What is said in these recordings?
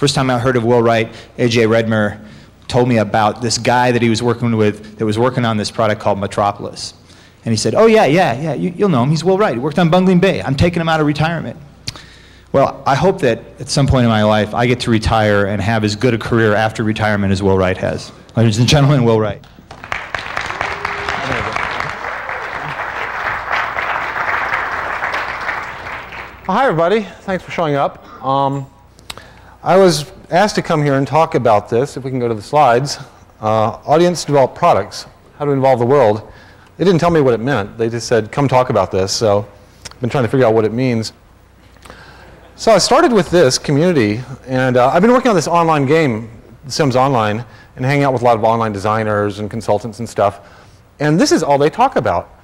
First time I heard of Will Wright, AJ Redmer told me about this guy that he was working with that was working on this product called Metropolis. And he said, Oh, yeah, yeah, yeah, you, will know him. He's Will Wright. He worked on Bungeling Bay. I'm taking him out of retirement. Well, I hope that at some point in my life I get to retire and have as good a career after retirement as Will Wright has. Ladies and gentlemen, Will Wright. Hi, everybody. Thanks for showing up. Um, I was asked to come here and talk about this, if we can go to the slides. Uh, audience developed products, how to involve the world. They didn't tell me what it meant. They just said, come talk about this. So I've been trying to figure out what it means. So I started with this community, and uh, I've been working on this online game, Sims Online, and hanging out with a lot of online designers and consultants and stuff. And this is all they talk about.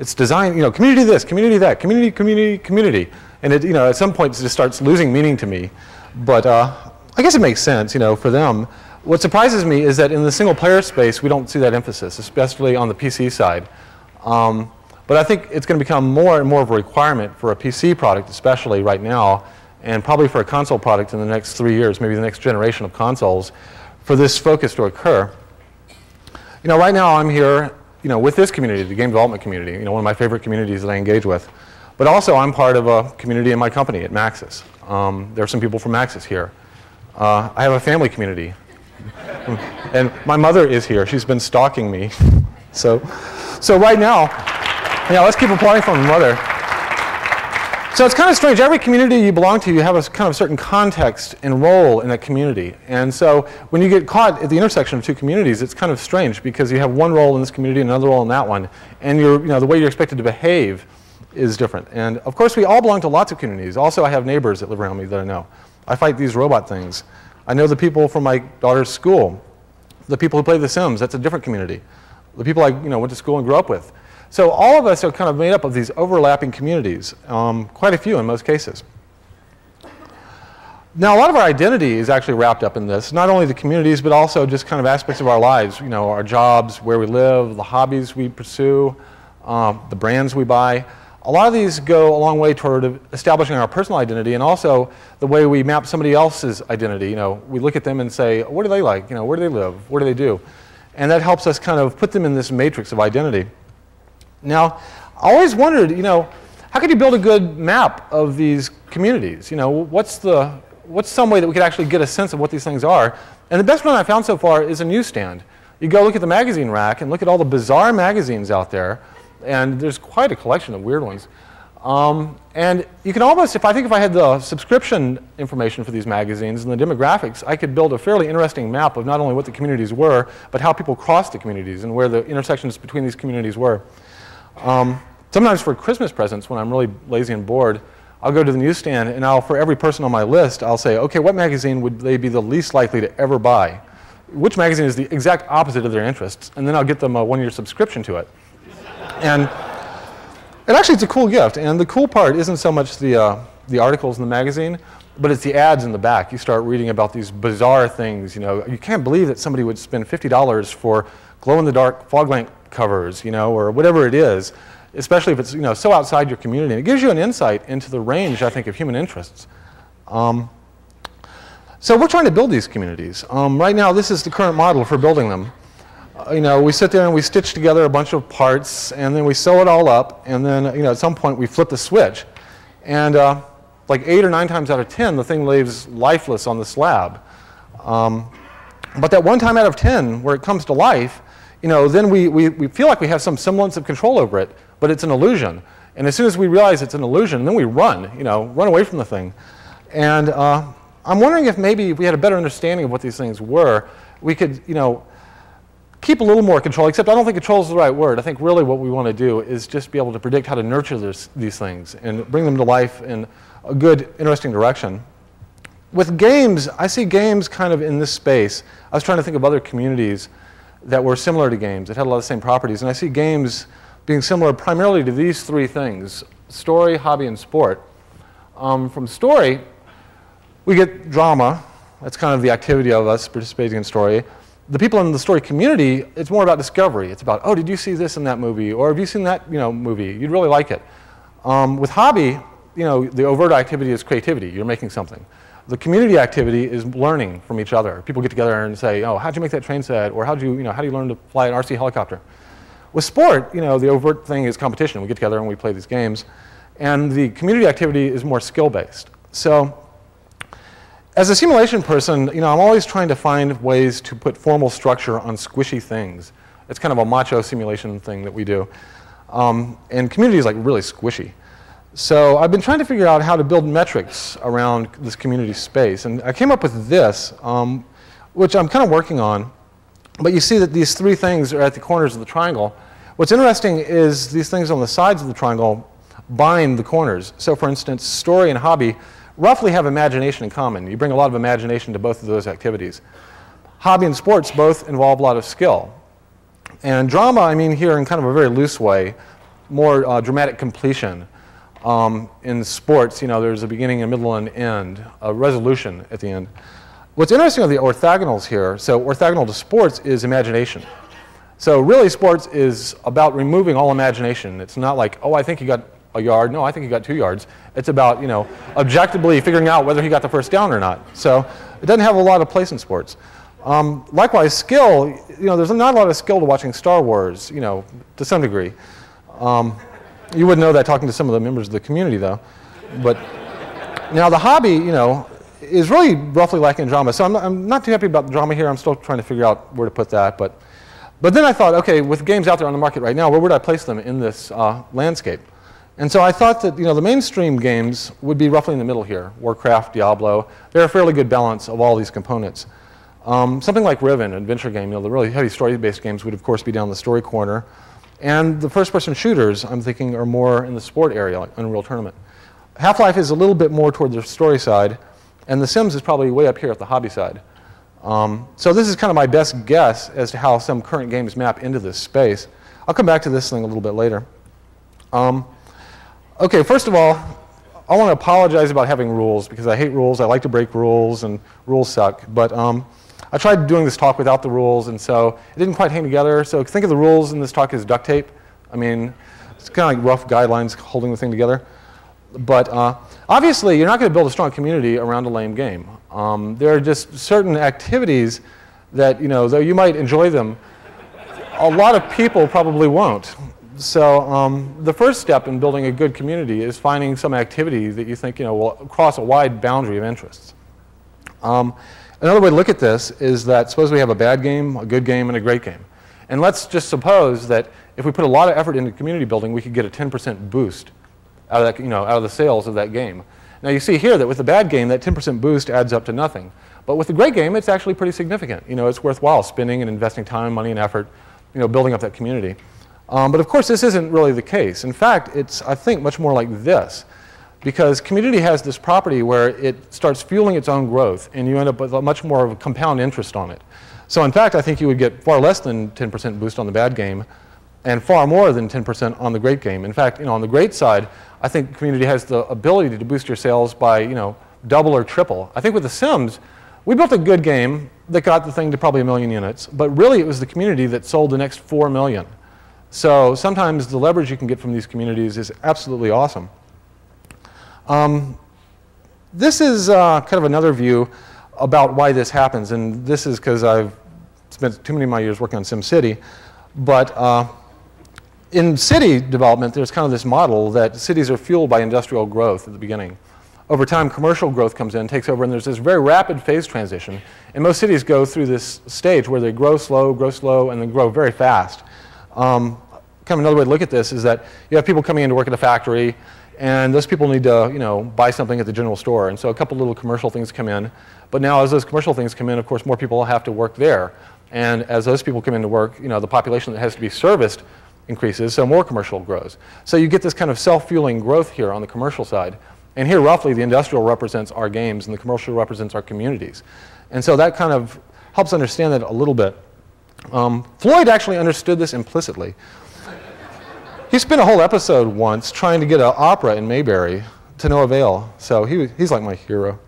It's design, you know, community this, community that, community, community, community. And it, you know, at some point it just starts losing meaning to me. But uh, I guess it makes sense, you know, for them. What surprises me is that in the single player space, we don't see that emphasis, especially on the PC side. Um, but I think it's going to become more and more of a requirement for a PC product, especially right now, and probably for a console product in the next three years, maybe the next generation of consoles, for this focus to occur. You know, right now I'm here, you know, with this community, the game development community, you know, one of my favorite communities that I engage with. But also, I'm part of a community in my company at Maxis. Um, there are some people from Maxis here. Uh, I have a family community. and my mother is here. She's been stalking me. so, so right now, yeah, let's keep applying for my mother. So it's kind of strange. Every community you belong to, you have a kind of certain context and role in that community. And so when you get caught at the intersection of two communities, it's kind of strange because you have one role in this community and another role in that one. And you're, you know, the way you're expected to behave is different. And of course, we all belong to lots of communities. Also, I have neighbors that live around me that I know. I fight these robot things. I know the people from my daughter's school, the people who play The Sims, that's a different community. The people I you know, went to school and grew up with. So all of us are kind of made up of these overlapping communities, um, quite a few in most cases. Now, a lot of our identity is actually wrapped up in this, not only the communities, but also just kind of aspects of our lives, you know, our jobs, where we live, the hobbies we pursue, um, the brands we buy a lot of these go a long way toward establishing our personal identity and also the way we map somebody else's identity. You know, we look at them and say, what do they like? You know, where do they live? What do they do? And that helps us kind of put them in this matrix of identity. Now, I always wondered, you know, how could you build a good map of these communities? You know, what's the what's some way that we could actually get a sense of what these things are? And the best one I found so far is a newsstand. You go look at the magazine rack and look at all the bizarre magazines out there and there's quite a collection of weird ones. Um, and you can almost, if I think if I had the subscription information for these magazines and the demographics, I could build a fairly interesting map of not only what the communities were, but how people crossed the communities and where the intersections between these communities were. Um, sometimes for Christmas presents, when I'm really lazy and bored, I'll go to the newsstand and I'll, for every person on my list, I'll say, okay, what magazine would they be the least likely to ever buy? Which magazine is the exact opposite of their interests? And then I'll get them a one-year subscription to it. And it actually it's a cool gift. And the cool part isn't so much the, uh, the articles in the magazine, but it's the ads in the back. You start reading about these bizarre things. You know, you can't believe that somebody would spend $50 for glow-in-the-dark fog lamp covers, you know, or whatever it is, especially if it's, you know, so outside your community. And it gives you an insight into the range, I think, of human interests. Um, so we're trying to build these communities. Um, right now, this is the current model for building them. You know, we sit there and we stitch together a bunch of parts, and then we sew it all up, and then, you know, at some point we flip the switch. And uh, like eight or nine times out of 10, the thing lays lifeless on the slab. Um, but that one time out of 10 where it comes to life, you know, then we, we, we feel like we have some semblance of control over it, but it's an illusion. And as soon as we realize it's an illusion, then we run, you know, run away from the thing. And uh, I'm wondering if maybe if we had a better understanding of what these things were, we could, you know, keep a little more control, except I don't think control is the right word. I think really what we want to do is just be able to predict how to nurture this, these things and bring them to life in a good, interesting direction. With games, I see games kind of in this space. I was trying to think of other communities that were similar to games, that had a lot of the same properties, and I see games being similar primarily to these three things, story, hobby, and sport. Um, from story, we get drama. That's kind of the activity of us participating in story the people in the story community, it's more about discovery. It's about, oh, did you see this in that movie? Or have you seen that you know, movie? You'd really like it. Um, with hobby, you know, the overt activity is creativity. You're making something. The community activity is learning from each other. People get together and say, oh, how'd you make that train set? Or how'd you, you know, how do you learn to fly an RC helicopter? With sport, you know, the overt thing is competition. We get together and we play these games. And the community activity is more skill-based. So as a simulation person, you know, I'm always trying to find ways to put formal structure on squishy things. It's kind of a macho simulation thing that we do. Um, and community is like really squishy. So I've been trying to figure out how to build metrics around this community space. And I came up with this, um, which I'm kind of working on. But you see that these three things are at the corners of the triangle. What's interesting is these things on the sides of the triangle bind the corners. So for instance, story and hobby roughly have imagination in common. You bring a lot of imagination to both of those activities. Hobby and sports both involve a lot of skill. And drama, I mean here in kind of a very loose way, more uh, dramatic completion. Um, in sports, you know, there's a beginning, a middle, and end, a resolution at the end. What's interesting are the orthogonals here. So orthogonal to sports is imagination. So really sports is about removing all imagination. It's not like, oh, I think you got a yard. No, I think he got two yards. It's about, you know, objectively figuring out whether he got the first down or not. So it doesn't have a lot of place in sports. Um, likewise, skill, you know, there's not a lot of skill to watching Star Wars, you know, to some degree. Um, you wouldn't know that talking to some of the members of the community, though. But now the hobby, you know, is really roughly lacking in drama. So I'm not, I'm not too happy about the drama here. I'm still trying to figure out where to put that. But, but then I thought, okay, with games out there on the market right now, where would I place them in this uh, landscape? And so I thought that you know, the mainstream games would be roughly in the middle here, Warcraft, Diablo. They're a fairly good balance of all these components. Um, something like Riven, an adventure game, you know, the really heavy story-based games would of course be down the story corner. And the first-person shooters, I'm thinking, are more in the sport area, like Unreal Tournament. Half-Life is a little bit more toward the story side, and The Sims is probably way up here at the hobby side. Um, so this is kind of my best guess as to how some current games map into this space. I'll come back to this thing a little bit later. Um, Okay, first of all, I want to apologize about having rules because I hate rules. I like to break rules, and rules suck. But um, I tried doing this talk without the rules, and so it didn't quite hang together. So think of the rules in this talk as duct tape. I mean, it's kind of like rough guidelines holding the thing together. But uh, obviously, you're not going to build a strong community around a lame game. Um, there are just certain activities that, you know, though you might enjoy them, a lot of people probably won't. So um, the first step in building a good community is finding some activity that you think you know, will cross a wide boundary of interests. Um, another way to look at this is that suppose we have a bad game, a good game, and a great game. And let's just suppose that if we put a lot of effort into community building, we could get a 10% boost out of, that, you know, out of the sales of that game. Now you see here that with the bad game, that 10% boost adds up to nothing. But with the great game, it's actually pretty significant. You know, it's worthwhile spending and investing time, money, and effort, you know, building up that community. Um, but of course, this isn't really the case. In fact, it's, I think, much more like this. Because community has this property where it starts fueling its own growth, and you end up with a much more of a compound interest on it. So in fact, I think you would get far less than 10% boost on the bad game, and far more than 10% on the great game. In fact, you know, on the great side, I think community has the ability to boost your sales by, you know, double or triple. I think with The Sims, we built a good game that got the thing to probably a million units, but really it was the community that sold the next four million. So sometimes the leverage you can get from these communities is absolutely awesome. Um, this is uh, kind of another view about why this happens, and this is because I've spent too many of my years working on SimCity. But uh, in city development, there's kind of this model that cities are fueled by industrial growth at the beginning. Over time, commercial growth comes in, takes over, and there's this very rapid phase transition. And most cities go through this stage where they grow slow, grow slow, and then grow very fast. Um, kind of another way to look at this is that you have people coming in to work at a factory, and those people need to, you know, buy something at the general store. And so a couple little commercial things come in. But now as those commercial things come in, of course, more people have to work there. And as those people come in to work, you know, the population that has to be serviced increases, so more commercial grows. So you get this kind of self-fueling growth here on the commercial side. And here, roughly, the industrial represents our games, and the commercial represents our communities. And so that kind of helps understand that a little bit. Um, Floyd actually understood this implicitly. He spent a whole episode once trying to get an opera in Mayberry to no avail. So he, he's like my hero.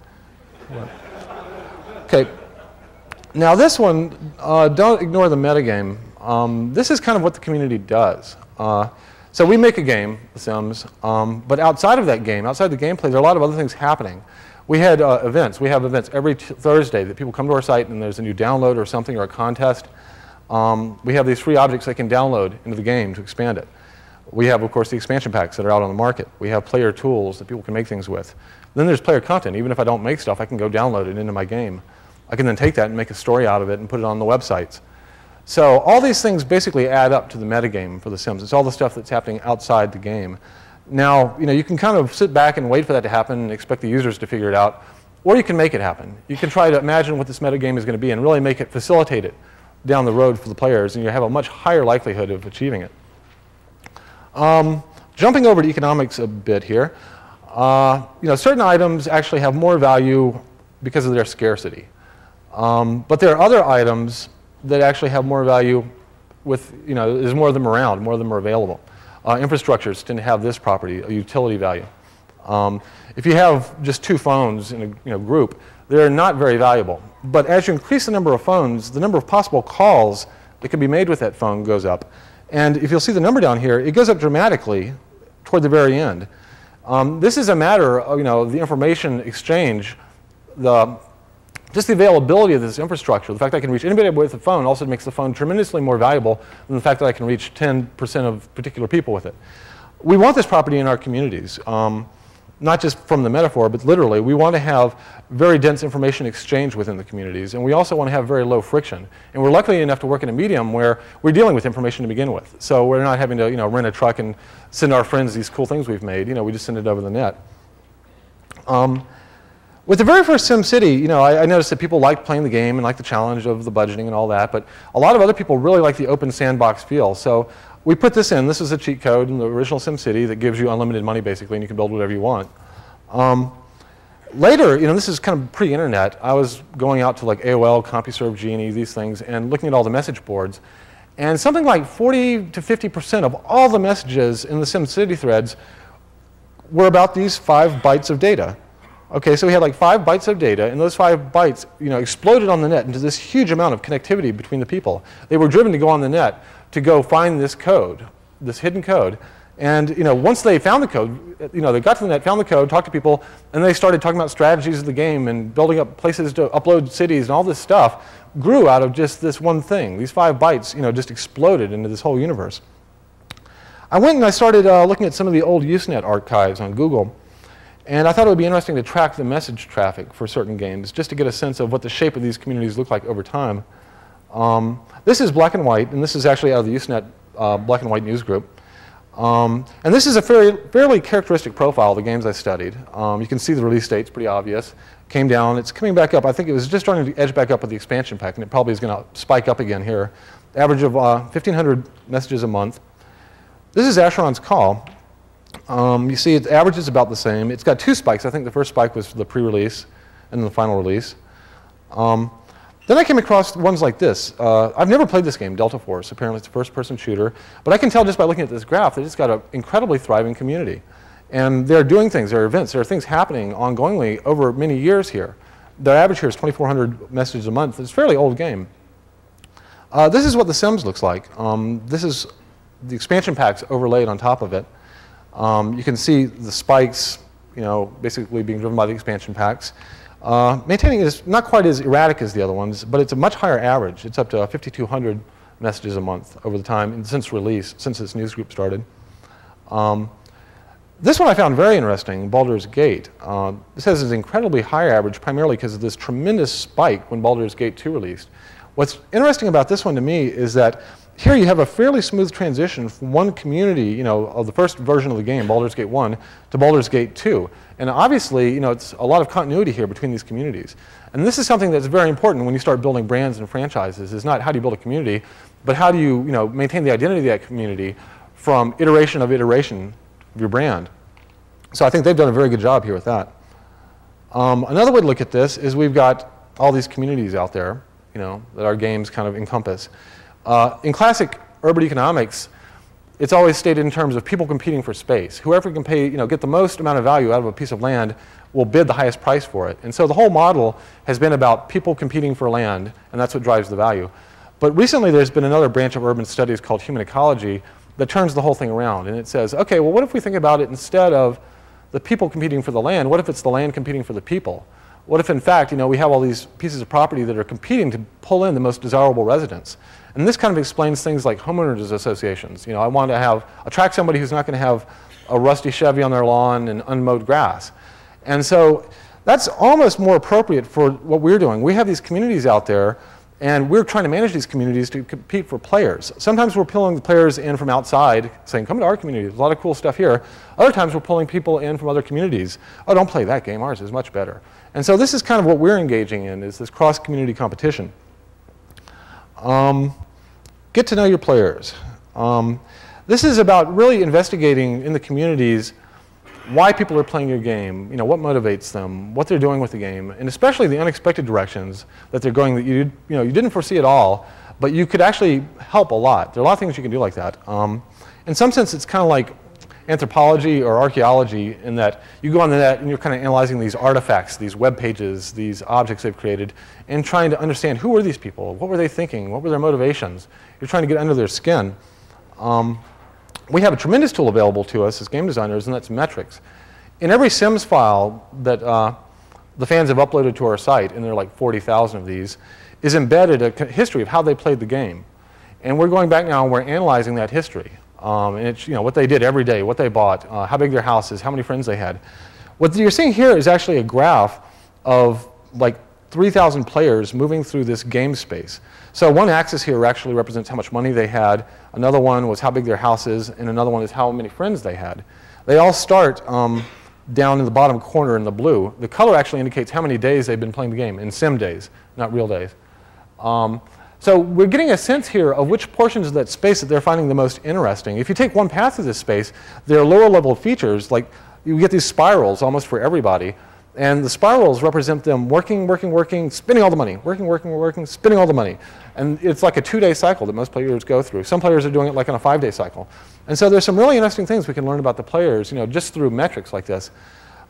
Okay. Now this one, uh, don't ignore the metagame. Um, this is kind of what the community does. Uh, so we make a game, Sims, um, but outside of that game, outside the gameplay, there are a lot of other things happening. We had uh, events. We have events every Thursday that people come to our site and there's a new download or something or a contest. Um, we have these free objects they can download into the game to expand it. We have, of course, the expansion packs that are out on the market. We have player tools that people can make things with. Then there's player content. Even if I don't make stuff, I can go download it into my game. I can then take that and make a story out of it and put it on the websites. So all these things basically add up to the metagame for The Sims. It's all the stuff that's happening outside the game. Now, you know, you can kind of sit back and wait for that to happen and expect the users to figure it out, or you can make it happen. You can try to imagine what this metagame is going to be and really make it, facilitate it down the road for the players, and you have a much higher likelihood of achieving it. Um, jumping over to economics a bit here, uh, you know, certain items actually have more value because of their scarcity. Um, but there are other items that actually have more value with, you know, there's more of them around, more of them are available. Uh, infrastructures tend to have this property, a utility value. Um, if you have just two phones in a you know, group, they're not very valuable. But as you increase the number of phones, the number of possible calls that can be made with that phone goes up. And if you'll see the number down here, it goes up dramatically toward the very end. Um, this is a matter of you know, the information exchange, the, just the availability of this infrastructure. The fact that I can reach anybody with a phone also makes the phone tremendously more valuable than the fact that I can reach 10% of particular people with it. We want this property in our communities. Um, not just from the metaphor, but literally, we want to have very dense information exchange within the communities, and we also want to have very low friction. And we're lucky enough to work in a medium where we're dealing with information to begin with. So we're not having to, you know, rent a truck and send our friends these cool things we've made. You know, we just send it over the net. Um, with the very first SimCity, you know, I, I, noticed that people liked playing the game and liked the challenge of the budgeting and all that, but a lot of other people really like the open sandbox feel. So we put this in. This is a cheat code in the original SimCity that gives you unlimited money, basically, and you can build whatever you want. Um, later, you know, this is kind of pre-internet. I was going out to like AOL, CompuServe, Genie, these things, and looking at all the message boards. And something like 40 to 50% of all the messages in the SimCity threads were about these five bytes of data. Okay, so we had like five bytes of data, and those five bytes, you know, exploded on the net into this huge amount of connectivity between the people. They were driven to go on the net to go find this code, this hidden code. And you know, once they found the code, you know, they got to the net, found the code, talked to people, and they started talking about strategies of the game and building up places to upload cities and all this stuff grew out of just this one thing. These five bytes, you know, just exploded into this whole universe. I went and I started uh, looking at some of the old Usenet archives on Google. And I thought it would be interesting to track the message traffic for certain games, just to get a sense of what the shape of these communities look like over time. Um, this is black and white, and this is actually out of the Usenet uh, black and white news group. Um, and this is a fairly, fairly, characteristic profile of the games I studied. Um, you can see the release date, it's pretty obvious. Came down, it's coming back up. I think it was just starting to edge back up with the expansion pack, and it probably is going to spike up again here. Average of uh, 1,500 messages a month. This is Asheron's Call. Um, you see, its average is about the same. It's got two spikes. I think the first spike was the pre-release and then the final release. Um, then I came across ones like this. Uh, I've never played this game, Delta Force. Apparently it's a first-person shooter. But I can tell just by looking at this graph that it's got an incredibly thriving community. And they're doing things, there are events, there are things happening ongoingly over many years here. Their average here is 2,400 messages a month. It's a fairly old game. Uh, this is what The Sims looks like. Um, this is the expansion packs overlaid on top of it. Um, you can see the spikes, you know, basically being driven by the expansion packs. Uh, maintaining is not quite as erratic as the other ones, but it's a much higher average. It's up to 5,200 messages a month over the time since release, since this news group started. Um, this one I found very interesting, Baldur's Gate. Uh, this has an incredibly high average, primarily because of this tremendous spike when Baldur's Gate 2 released. What's interesting about this one to me is that here you have a fairly smooth transition from one community, you know, of the first version of the game, Baldur's Gate 1, to Baldur's Gate 2. And obviously, you know, it's a lot of continuity here between these communities. And this is something that's very important when you start building brands and franchises, is not how do you build a community, but how do you, you know, maintain the identity of that community from iteration of iteration of your brand. So I think they've done a very good job here with that. Um, another way to look at this is we've got all these communities out there, you know, that our games kind of encompass. Uh, in classic urban economics, it's always stated in terms of people competing for space. Whoever can pay, you know, get the most amount of value out of a piece of land will bid the highest price for it. And so the whole model has been about people competing for land, and that's what drives the value. But recently there's been another branch of urban studies called human ecology that turns the whole thing around. And it says, okay, well, what if we think about it instead of the people competing for the land? What if it's the land competing for the people? What if, in fact, you know, we have all these pieces of property that are competing to pull in the most desirable residents? And this kind of explains things like homeowners associations. You know, I want to have attract somebody who's not going to have a rusty Chevy on their lawn and unmowed grass. And so that's almost more appropriate for what we're doing. We have these communities out there, and we're trying to manage these communities to compete for players. Sometimes we're pulling the players in from outside, saying, come to our community, there's a lot of cool stuff here. Other times we're pulling people in from other communities. Oh, don't play that game, ours is much better. And so this is kind of what we're engaging in, is this cross-community competition. Um, get to know your players. Um, this is about really investigating in the communities why people are playing your game, you know, what motivates them, what they're doing with the game, and especially the unexpected directions that they're going that you, you, know, you didn't foresee at all, but you could actually help a lot. There are a lot of things you can do like that. Um, in some sense, it's kind of like anthropology or archaeology in that you go on the net and you're kind of analyzing these artifacts, these web pages, these objects they've created, and trying to understand who were these people, what were they thinking, what were their motivations. You're trying to get under their skin. Um, we have a tremendous tool available to us as game designers, and that's metrics. In every Sims file that uh, the fans have uploaded to our site, and there are like 40,000 of these, is embedded a history of how they played the game. And we're going back now and we're analyzing that history. Um, and it's you know, what they did every day, what they bought, uh, how big their house is, how many friends they had. What you're seeing here is actually a graph of like 3,000 players moving through this game space. So one axis here actually represents how much money they had, another one was how big their house is, and another one is how many friends they had. They all start um, down in the bottom corner in the blue. The color actually indicates how many days they've been playing the game, in sim days, not real days. Um, so we're getting a sense here of which portions of that space that they're finding the most interesting. If you take one path of this space, there are lower level features, like you get these spirals almost for everybody, and the spirals represent them working, working, working, spending all the money, working, working, working, spending all the money. And it's like a two-day cycle that most players go through. Some players are doing it like on a five-day cycle. And so there's some really interesting things we can learn about the players, you know, just through metrics like this.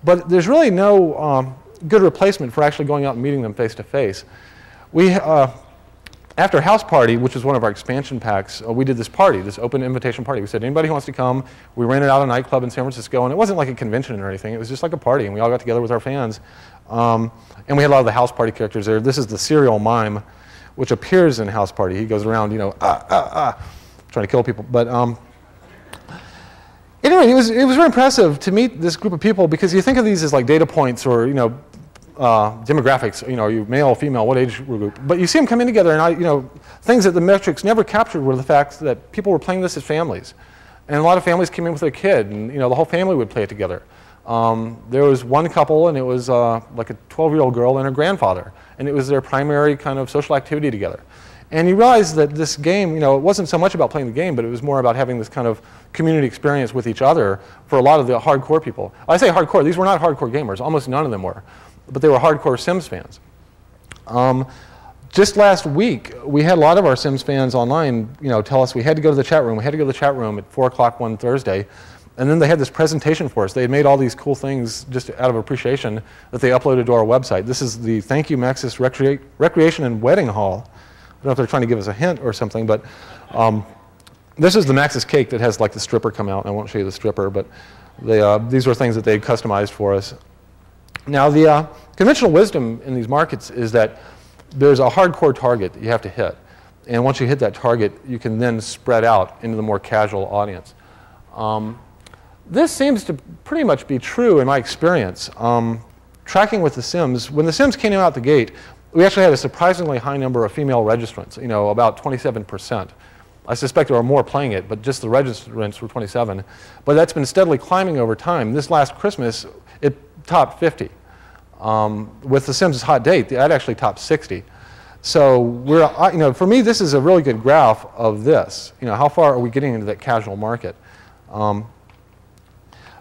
But there's really no um, good replacement for actually going out and meeting them face to face. We, uh, after House Party, which was one of our expansion packs, uh, we did this party, this open invitation party. We said, anybody who wants to come, we rented out a nightclub in San Francisco, and it wasn't like a convention or anything. It was just like a party, and we all got together with our fans. Um, and we had a lot of the House Party characters there. This is the serial mime, which appears in House Party. He goes around, you know, ah, ah, ah, trying to kill people. But um, anyway, it was, it was very impressive to meet this group of people because you think of these as like data points or, you know, uh, demographics, you know, are you male, female, what age group? But you see them coming together, and I, you know, things that the metrics never captured were the fact that people were playing this as families, and a lot of families came in with their kid, and you know, the whole family would play it together. Um, there was one couple, and it was uh, like a 12-year-old girl and her grandfather, and it was their primary kind of social activity together. And you realize that this game, you know, it wasn't so much about playing the game, but it was more about having this kind of community experience with each other for a lot of the hardcore people. I say hardcore, these were not hardcore gamers, almost none of them were but they were hardcore Sims fans. Um, just last week, we had a lot of our Sims fans online, you know, tell us we had to go to the chat room. We had to go to the chat room at 4 o'clock one Thursday. And then they had this presentation for us. They had made all these cool things just out of appreciation that they uploaded to our website. This is the Thank You Maxis Recre Recreation and Wedding Hall. I don't know if they're trying to give us a hint or something, but um, this is the Maxis cake that has like the stripper come out. I won't show you the stripper, but they, uh, these were things that they customized for us. Now, the uh, conventional wisdom in these markets is that there's a hardcore target that you have to hit. And once you hit that target, you can then spread out into the more casual audience. Um, this seems to pretty much be true in my experience. Um, tracking with The Sims, when The Sims came out the gate, we actually had a surprisingly high number of female registrants, you know, about 27%. I suspect there are more playing it, but just the registrants were 27. But that's been steadily climbing over time. This last Christmas, it top 50. Um, with The Sims' hot date, that actually topped 60. So we're, you know, for me, this is a really good graph of this. You know, how far are we getting into that casual market? Um,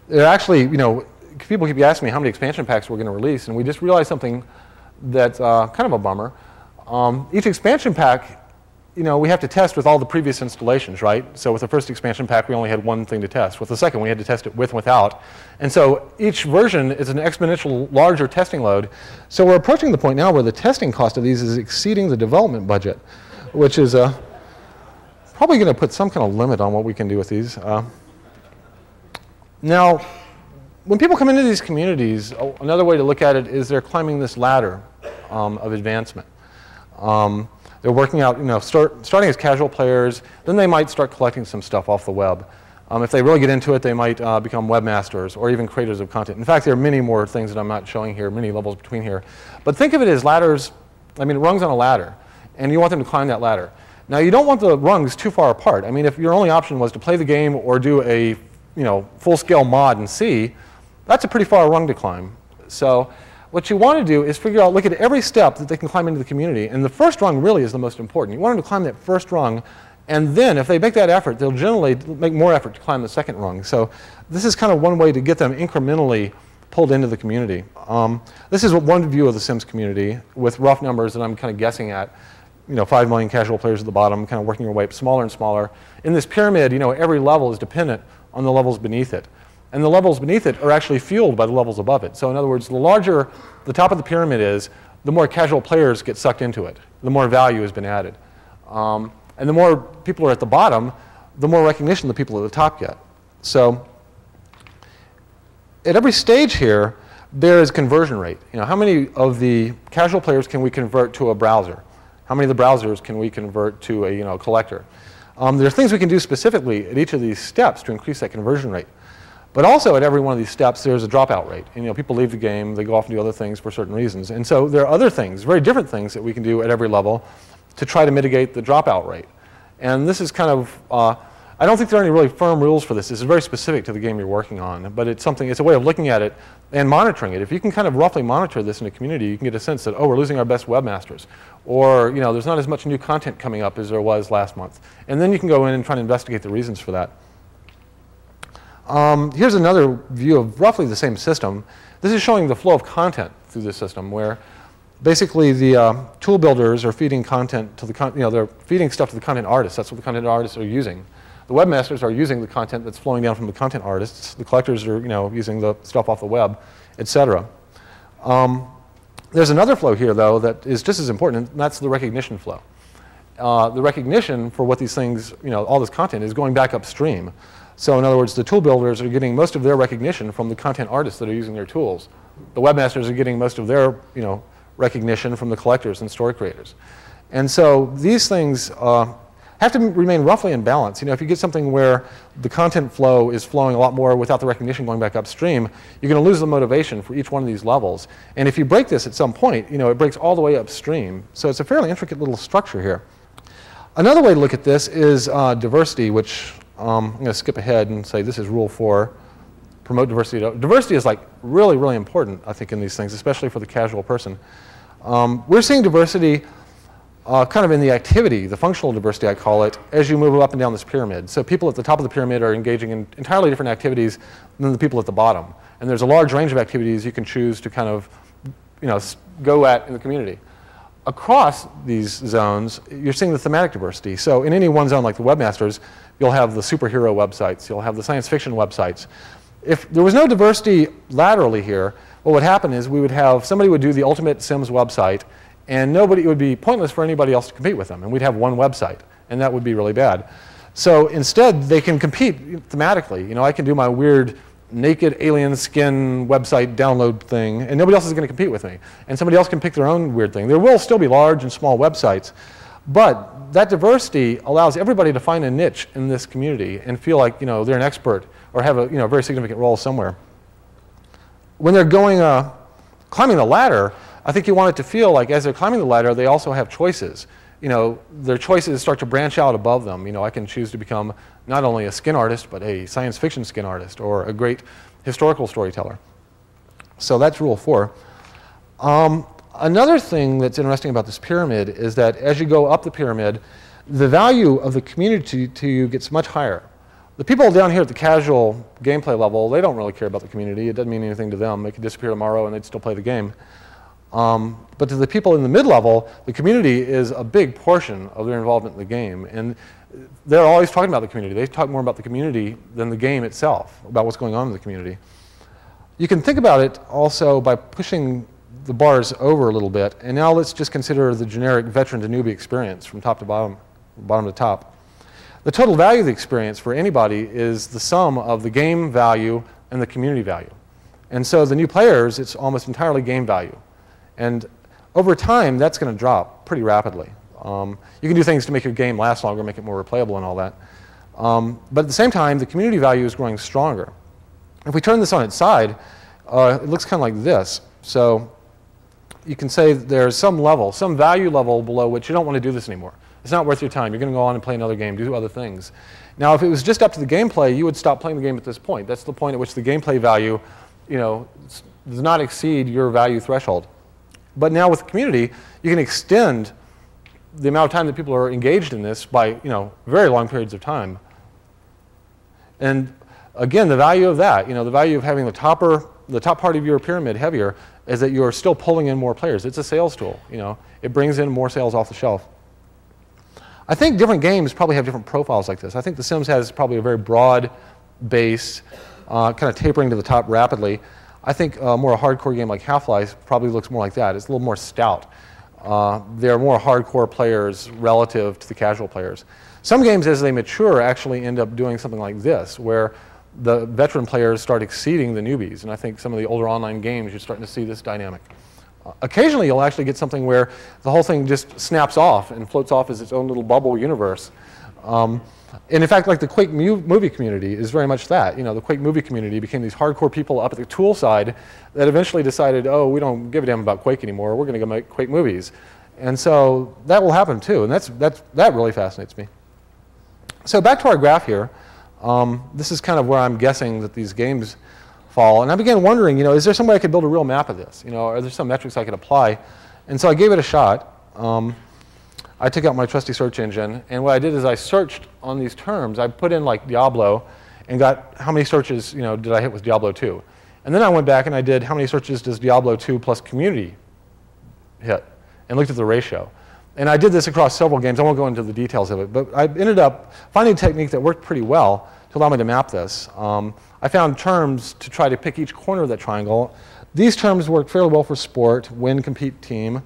there actually, you know, people keep asking me how many expansion packs we're going to release, and we just realized something that's uh, kind of a bummer. Um, each expansion pack you know, we have to test with all the previous installations, right? So with the first expansion pack, we only had one thing to test. With the second, we had to test it with and without. And so each version is an exponential larger testing load. So we're approaching the point now where the testing cost of these is exceeding the development budget, which is uh, probably going to put some kind of limit on what we can do with these. Uh, now, when people come into these communities, another way to look at it is they're climbing this ladder um, of advancement. Um, they're working out, you know, start, starting as casual players, then they might start collecting some stuff off the web. Um, if they really get into it, they might uh, become webmasters or even creators of content. In fact, there are many more things that I'm not showing here, many levels between here. But think of it as ladders, I mean, rungs on a ladder, and you want them to climb that ladder. Now, you don't want the rungs too far apart. I mean, if your only option was to play the game or do a, you know, full-scale mod in C, that's a pretty far rung to climb. So what you want to do is figure out, look at every step that they can climb into the community. And the first rung really is the most important. You want them to climb that first rung and then if they make that effort, they'll generally make more effort to climb the second rung. So this is kind of one way to get them incrementally pulled into the community. Um, this is one view of the Sims community with rough numbers that I'm kind of guessing at. You know, 5 million casual players at the bottom, kind of working your way up smaller and smaller. In this pyramid, you know, every level is dependent on the levels beneath it. And the levels beneath it are actually fueled by the levels above it. So in other words, the larger the top of the pyramid is, the more casual players get sucked into it. The more value has been added. Um, and the more people are at the bottom, the more recognition the people at the top get. So at every stage here, there is conversion rate. You know, how many of the casual players can we convert to a browser? How many of the browsers can we convert to a you know, collector? Um, there's things we can do specifically at each of these steps to increase that conversion rate. But also at every one of these steps, there's a dropout rate. And, you know, people leave the game, they go off and do other things for certain reasons. And so there are other things, very different things that we can do at every level to try to mitigate the dropout rate. And this is kind of, uh, I don't think there are any really firm rules for this. This is very specific to the game you're working on, but it's something, it's a way of looking at it and monitoring it. If you can kind of roughly monitor this in a community, you can get a sense that, oh, we're losing our best webmasters. Or, you know, there's not as much new content coming up as there was last month. And then you can go in and try to investigate the reasons for that. Um, here's another view of roughly the same system. This is showing the flow of content through the system where basically the uh, tool builders are feeding content to the, con you know, they're feeding stuff to the content artists. That's what the content artists are using. The webmasters are using the content that's flowing down from the content artists. The collectors are, you know, using the stuff off the web, etc. Um, there's another flow here, though, that is just as important, and that's the recognition flow. Uh, the recognition for what these things, you know, all this content is going back upstream. So in other words, the tool builders are getting most of their recognition from the content artists that are using their tools. The webmasters are getting most of their, you know, recognition from the collectors and story creators. And so these things uh, have to remain roughly in balance. You know, if you get something where the content flow is flowing a lot more without the recognition going back upstream, you're going to lose the motivation for each one of these levels. And if you break this at some point, you know, it breaks all the way upstream. So it's a fairly intricate little structure here. Another way to look at this is uh, diversity, which um, I'm going to skip ahead and say this is rule four promote diversity. Diversity is like really, really important, I think, in these things, especially for the casual person. Um, we're seeing diversity uh, kind of in the activity, the functional diversity I call it, as you move up and down this pyramid. So people at the top of the pyramid are engaging in entirely different activities than the people at the bottom. And there's a large range of activities you can choose to kind of you know, go at in the community. Across these zones, you're seeing the thematic diversity. So in any one zone like the webmasters, you'll have the superhero websites, you'll have the science fiction websites. If there was no diversity laterally here, what would happen is we would have somebody would do the ultimate Sims website, and nobody it would be pointless for anybody else to compete with them, and we'd have one website, and that would be really bad. So instead, they can compete thematically. You know, I can do my weird naked alien skin website download thing, and nobody else is going to compete with me. And somebody else can pick their own weird thing. There will still be large and small websites, but that diversity allows everybody to find a niche in this community and feel like you know they're an expert or have a you know very significant role somewhere when they're going, uh, climbing the ladder, I think you want it to feel like as they're climbing the ladder, they also have choices. You know, their choices start to branch out above them. You know, I can choose to become not only a skin artist, but a science fiction skin artist or a great historical storyteller. So that's rule four. Um, another thing that's interesting about this pyramid is that as you go up the pyramid, the value of the community to you gets much higher. The people down here at the casual gameplay level, they don't really care about the community. It doesn't mean anything to them. They could disappear tomorrow and they'd still play the game. Um, but to the people in the mid-level, the community is a big portion of their involvement in the game. And they're always talking about the community. They talk more about the community than the game itself, about what's going on in the community. You can think about it also by pushing the bars over a little bit. And now let's just consider the generic veteran to newbie experience from top to bottom, bottom to top. The total value of the experience for anybody is the sum of the game value and the community value. And so the new players, it's almost entirely game value. And over time, that's going to drop pretty rapidly. Um, you can do things to make your game last longer, make it more replayable and all that. Um, but at the same time, the community value is growing stronger. If we turn this on its side, uh, it looks kind of like this. So you can say there's some level, some value level below which you don't want to do this anymore. It's not worth your time. You're going to go on and play another game, do other things. Now, if it was just up to the gameplay, you would stop playing the game at this point. That's the point at which the gameplay value, you know, does not exceed your value threshold. But now with the community, you can extend the amount of time that people are engaged in this by, you know, very long periods of time. And again, the value of that, you know, the value of having the topper, the top part of your pyramid heavier is that you're still pulling in more players. It's a sales tool, you know. It brings in more sales off the shelf. I think different games probably have different profiles like this. I think The Sims has probably a very broad base, uh, kind of tapering to the top rapidly. I think uh, more a hardcore game like Half-Life probably looks more like that. It's a little more stout. Uh, they're more hardcore players relative to the casual players. Some games, as they mature, actually end up doing something like this, where the veteran players start exceeding the newbies. And I think some of the older online games, you're starting to see this dynamic. Uh, occasionally, you'll actually get something where the whole thing just snaps off and floats off as its own little bubble universe. Um, and in fact, like the Quake movie community is very much that. You know, the Quake movie community became these hardcore people up at the tool side that eventually decided, oh, we don't give a damn about Quake anymore. We're going to go make Quake movies. And so that will happen too. And that's, that's, that really fascinates me. So back to our graph here. Um, this is kind of where I'm guessing that these games fall. And I began wondering, you know, is there some way I could build a real map of this? You know, are there some metrics I could apply? And so I gave it a shot. Um, I took out my trusty search engine, and what I did is I searched on these terms. I put in like Diablo, and got how many searches, you know, did I hit with Diablo 2? And then I went back and I did how many searches does Diablo 2 plus community hit, and looked at the ratio. And I did this across several games. I won't go into the details of it, but I ended up finding a technique that worked pretty well to allow me to map this. Um, I found terms to try to pick each corner of that triangle. These terms work fairly well for sport, win, compete, team.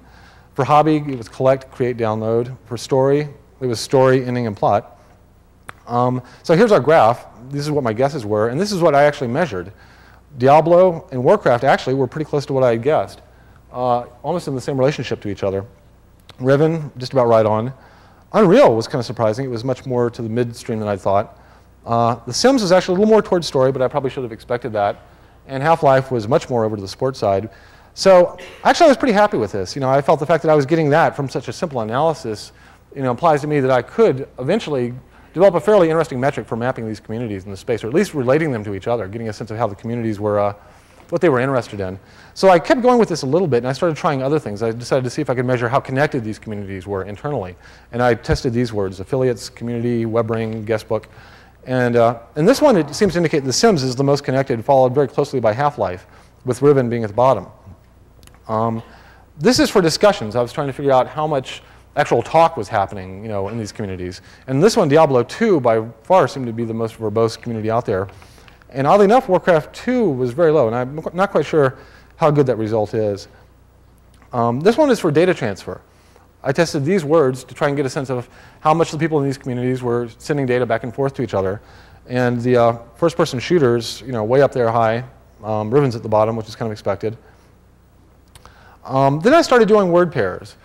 For hobby, it was collect, create, download. For story, it was story, ending, and plot. Um, so here's our graph. This is what my guesses were, and this is what I actually measured. Diablo and Warcraft actually were pretty close to what I had guessed, uh, almost in the same relationship to each other. Riven, just about right on. Unreal was kind of surprising. It was much more to the midstream than I thought. Uh, the Sims was actually a little more towards story, but I probably should have expected that. And Half-Life was much more over to the sports side. So actually, I was pretty happy with this. You know, I felt the fact that I was getting that from such a simple analysis, you know, implies to me that I could eventually develop a fairly interesting metric for mapping these communities in the space, or at least relating them to each other, getting a sense of how the communities were, uh, what they were interested in. So I kept going with this a little bit, and I started trying other things. I decided to see if I could measure how connected these communities were internally. And I tested these words, affiliates, community, WebRing, guestbook. And, uh, and this one, it seems to indicate The Sims is the most connected, followed very closely by Half-Life, with Riven being at the bottom. Um, this is for discussions. I was trying to figure out how much actual talk was happening you know, in these communities. And this one, Diablo 2, by far seemed to be the most verbose community out there. And oddly enough, Warcraft 2 was very low, and I'm not quite sure how good that result is. Um, this one is for data transfer. I tested these words to try and get a sense of how much the people in these communities were sending data back and forth to each other. And the uh, first-person shooters, you know, way up there high, um, at the bottom, which is kind of expected. Um, then I started doing word pairs.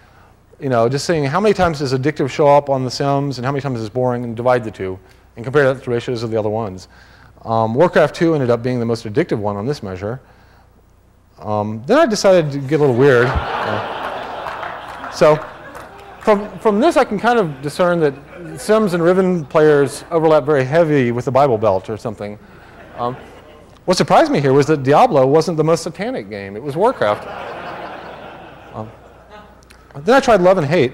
You know, just saying how many times does addictive show up on the Sims and how many times is boring and divide the two and compare that to ratios of the other ones. Um, Warcraft 2 ended up being the most addictive one on this measure. Um, then I decided to get a little weird. Uh, so from, from this, I can kind of discern that Sims and Riven players overlap very heavy with the Bible Belt or something. Um, what surprised me here was that Diablo wasn't the most satanic game. It was Warcraft. Um, then I tried Love and Hate.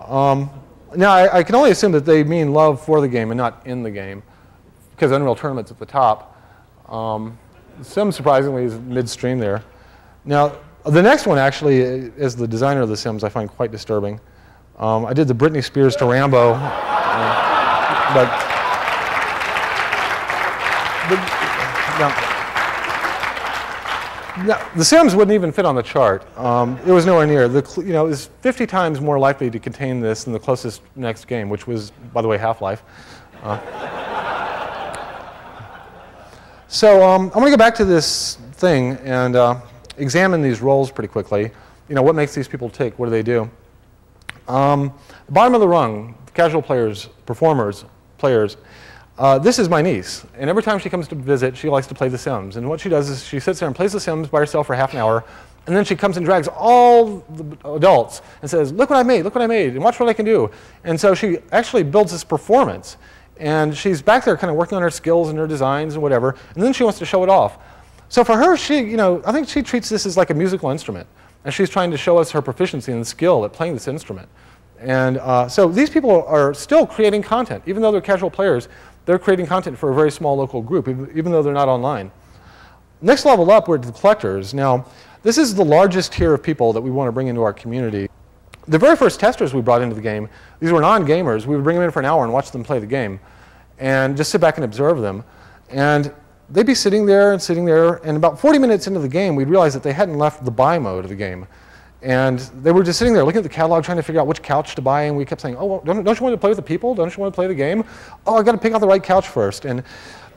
Um, now, I, I, can only assume that they mean love for the game and not in the game, because Unreal Tournament's at the top. Um, Sims, surprisingly, is midstream there. Now, the next one, actually, as the designer of The Sims, I find quite disturbing. Um, I did the Britney Spears to Rambo, uh, but, now, the Sims wouldn't even fit on the chart. Um, it was nowhere near. The, you know, it was 50 times more likely to contain this than the closest next game, which was, by the way, Half-Life. Uh, so um, I'm going to go back to this thing and uh, examine these roles pretty quickly. You know, what makes these people tick? What do they do? Um, the bottom of the rung, casual players, performers, players, uh, this is my niece, and every time she comes to visit, she likes to play The Sims. And what she does is she sits there and plays The Sims by herself for half an hour, and then she comes and drags all the adults and says, look what I made, look what I made, and watch what I can do. And so she actually builds this performance. And she's back there kind of working on her skills and her designs and whatever, and then she wants to show it off. So for her, she, you know, I think she treats this as like a musical instrument. And she's trying to show us her proficiency and skill at playing this instrument. And uh, so these people are still creating content. Even though they're casual players, they're creating content for a very small local group, even though they're not online. Next level up, we're the collectors. Now, this is the largest tier of people that we want to bring into our community. The very first testers we brought into the game, these were non-gamers. We would bring them in for an hour and watch them play the game and just sit back and observe them. And they'd be sitting there and sitting there, and about 40 minutes into the game, we'd realize that they hadn't left the buy mode of the game. And they were just sitting there looking at the catalog, trying to figure out which couch to buy, and we kept saying, oh, well, don't, don't, you want to play with the people? Don't you want to play the game? Oh, I've got to pick out the right couch first. And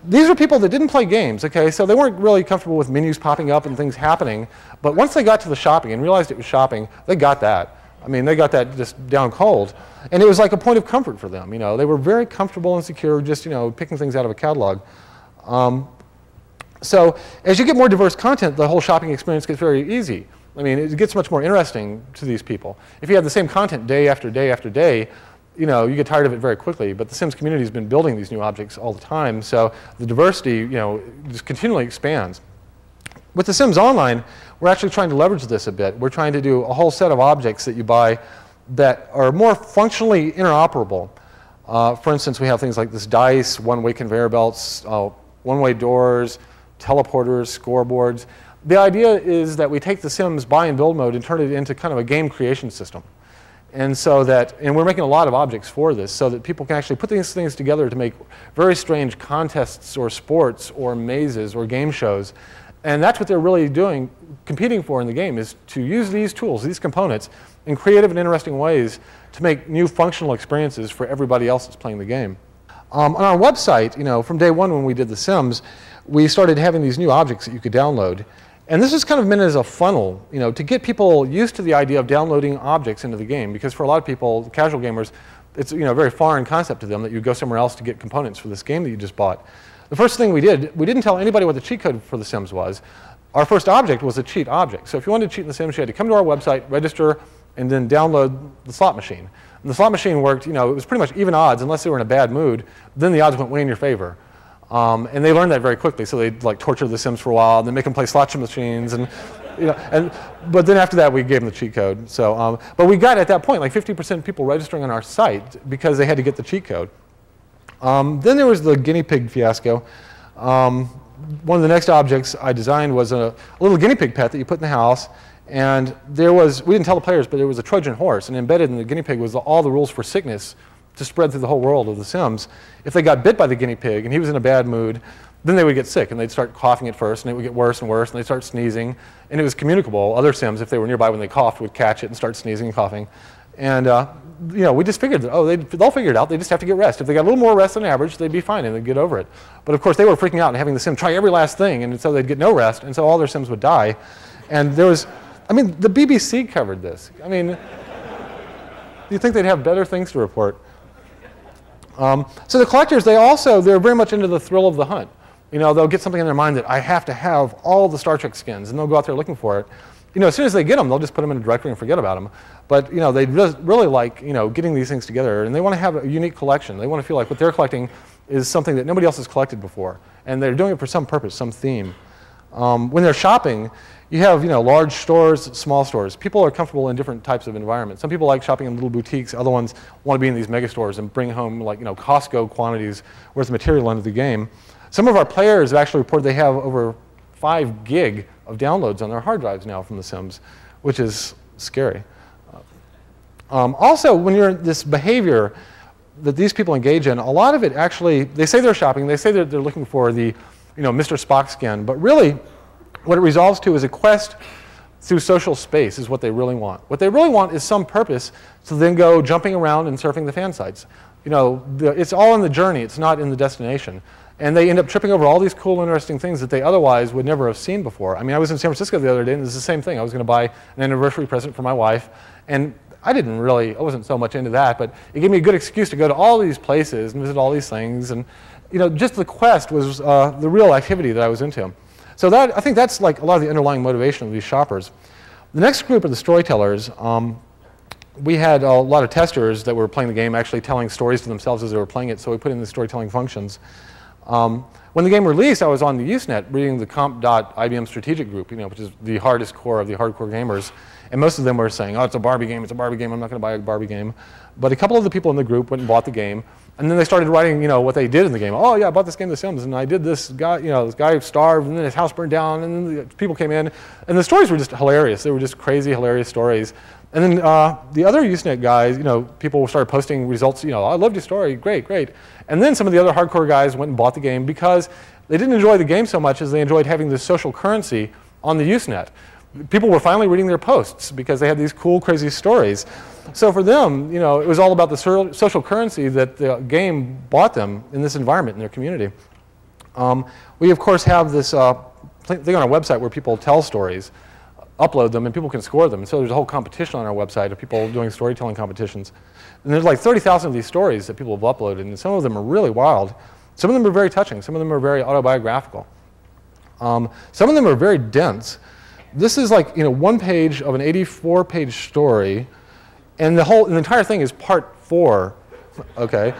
these are people that didn't play games, okay? So they weren't really comfortable with menus popping up and things happening. But once they got to the shopping and realized it was shopping, they got that. I mean, they got that just down cold. And it was like a point of comfort for them, you know. They were very comfortable and secure just, you know, picking things out of a catalog. Um, so as you get more diverse content, the whole shopping experience gets very easy. I mean, it gets much more interesting to these people. If you have the same content day after day after day, you know, you get tired of it very quickly. But the Sims community has been building these new objects all the time, so the diversity, you know, just continually expands. With the Sims Online, we're actually trying to leverage this a bit. We're trying to do a whole set of objects that you buy that are more functionally interoperable. Uh, for instance, we have things like this dice, one-way conveyor belts, uh, one-way doors, teleporters, scoreboards. The idea is that we take the Sims buy and build mode and turn it into kind of a game creation system. And so that, and we're making a lot of objects for this so that people can actually put these things together to make very strange contests or sports or mazes or game shows. And that's what they're really doing, competing for in the game, is to use these tools, these components, in creative and interesting ways to make new functional experiences for everybody else that's playing the game. Um, on our website, you know, from day one when we did The Sims, we started having these new objects that you could download. And this is kind of meant as a funnel, you know, to get people used to the idea of downloading objects into the game. Because for a lot of people, casual gamers, it's you know, a very foreign concept to them that you go somewhere else to get components for this game that you just bought. The first thing we did, we didn't tell anybody what the cheat code for The Sims was. Our first object was a cheat object. So if you wanted to cheat in The Sims, you had to come to our website, register, and then download the slot machine. And the slot machine worked, you know, it was pretty much even odds unless they were in a bad mood. Then the odds went way in your favor. Um, and they learned that very quickly. So they'd like torture the Sims for a while, and then make them play slot machines, and you know. And but then after that, we gave them the cheat code. So, um, but we got at that point like 50% of people registering on our site because they had to get the cheat code. Um, then there was the guinea pig fiasco. Um, one of the next objects I designed was a, a little guinea pig pet that you put in the house. And there was, we didn't tell the players, but there was a Trojan horse, and embedded in the guinea pig was all the rules for sickness to spread through the whole world of The Sims. If they got bit by the guinea pig and he was in a bad mood, then they would get sick and they'd start coughing at first and it would get worse and worse and they'd start sneezing and it was communicable. Other Sims, if they were nearby when they coughed, would catch it and start sneezing and coughing. And uh, you know, we just figured that, oh, they'll figure it out. They just have to get rest. If they got a little more rest than average, they'd be fine and they'd get over it. But of course, they were freaking out and having the Sim try every last thing and so they'd get no rest and so all their Sims would die. And there was, I mean, the BBC covered this. I mean, you think they'd have better things to report? Um, so the collectors, they also, they're very much into the thrill of the hunt. You know, they'll get something in their mind that I have to have all the Star Trek skins, and they'll go out there looking for it. You know, as soon as they get them, they'll just put them in a directory and forget about them. But, you know, they really like, you know, getting these things together, and they want to have a unique collection. They want to feel like what they're collecting is something that nobody else has collected before. And they're doing it for some purpose, some theme. Um, when they're shopping, you have you know, large stores, small stores. People are comfortable in different types of environments. Some people like shopping in little boutiques. Other ones want to be in these mega stores and bring home like you know, Costco quantities worth of material into the game. Some of our players have actually reported they have over five gig of downloads on their hard drives now from The Sims, which is scary. Um, also, when you're in this behavior that these people engage in, a lot of it actually, they say they're shopping, they say that they're looking for the you know, Mr. Spock skin, but really what it resolves to is a quest through social space is what they really want. What they really want is some purpose to then go jumping around and surfing the fan sites. You know, the, it's all in the journey, it's not in the destination. And they end up tripping over all these cool, interesting things that they otherwise would never have seen before. I mean, I was in San Francisco the other day, and it's the same thing. I was going to buy an anniversary present for my wife, and I didn't really, I wasn't so much into that, but it gave me a good excuse to go to all these places and visit all these things. And, you know, just the quest was uh, the real activity that I was into. So that, I think that's like a lot of the underlying motivation of these shoppers. The next group are the storytellers. Um, we had a lot of testers that were playing the game actually telling stories to themselves as they were playing it, so we put in the storytelling functions. Um, when the game released, I was on the Usenet reading the comp.ibm strategic group, you know, which is the hardest core of the hardcore gamers. And most of them were saying, oh, it's a Barbie game, it's a Barbie game, I'm not going to buy a Barbie game. But a couple of the people in the group went and bought the game. And then they started writing, you know, what they did in the game. Oh, yeah, I bought this game, The Sims, and I did this guy, you know, this guy starved, and then his house burned down, and then the people came in. And the stories were just hilarious. They were just crazy, hilarious stories. And then uh, the other Usenet guys, you know, people started posting results, you know, I loved your story, great, great. And then some of the other hardcore guys went and bought the game because they didn't enjoy the game so much as they enjoyed having this social currency on the Usenet. People were finally reading their posts because they had these cool, crazy stories. So for them, you know, it was all about the social currency that the game bought them in this environment in their community. Um, we, of course, have this uh, thing on our website where people tell stories upload them and people can score them. And so there's a whole competition on our website of people doing storytelling competitions. And there's like 30,000 of these stories that people have uploaded, and some of them are really wild. Some of them are very touching. Some of them are very autobiographical. Um, some of them are very dense. This is like you know one page of an 84-page story, and the whole the entire thing is part four. Okay,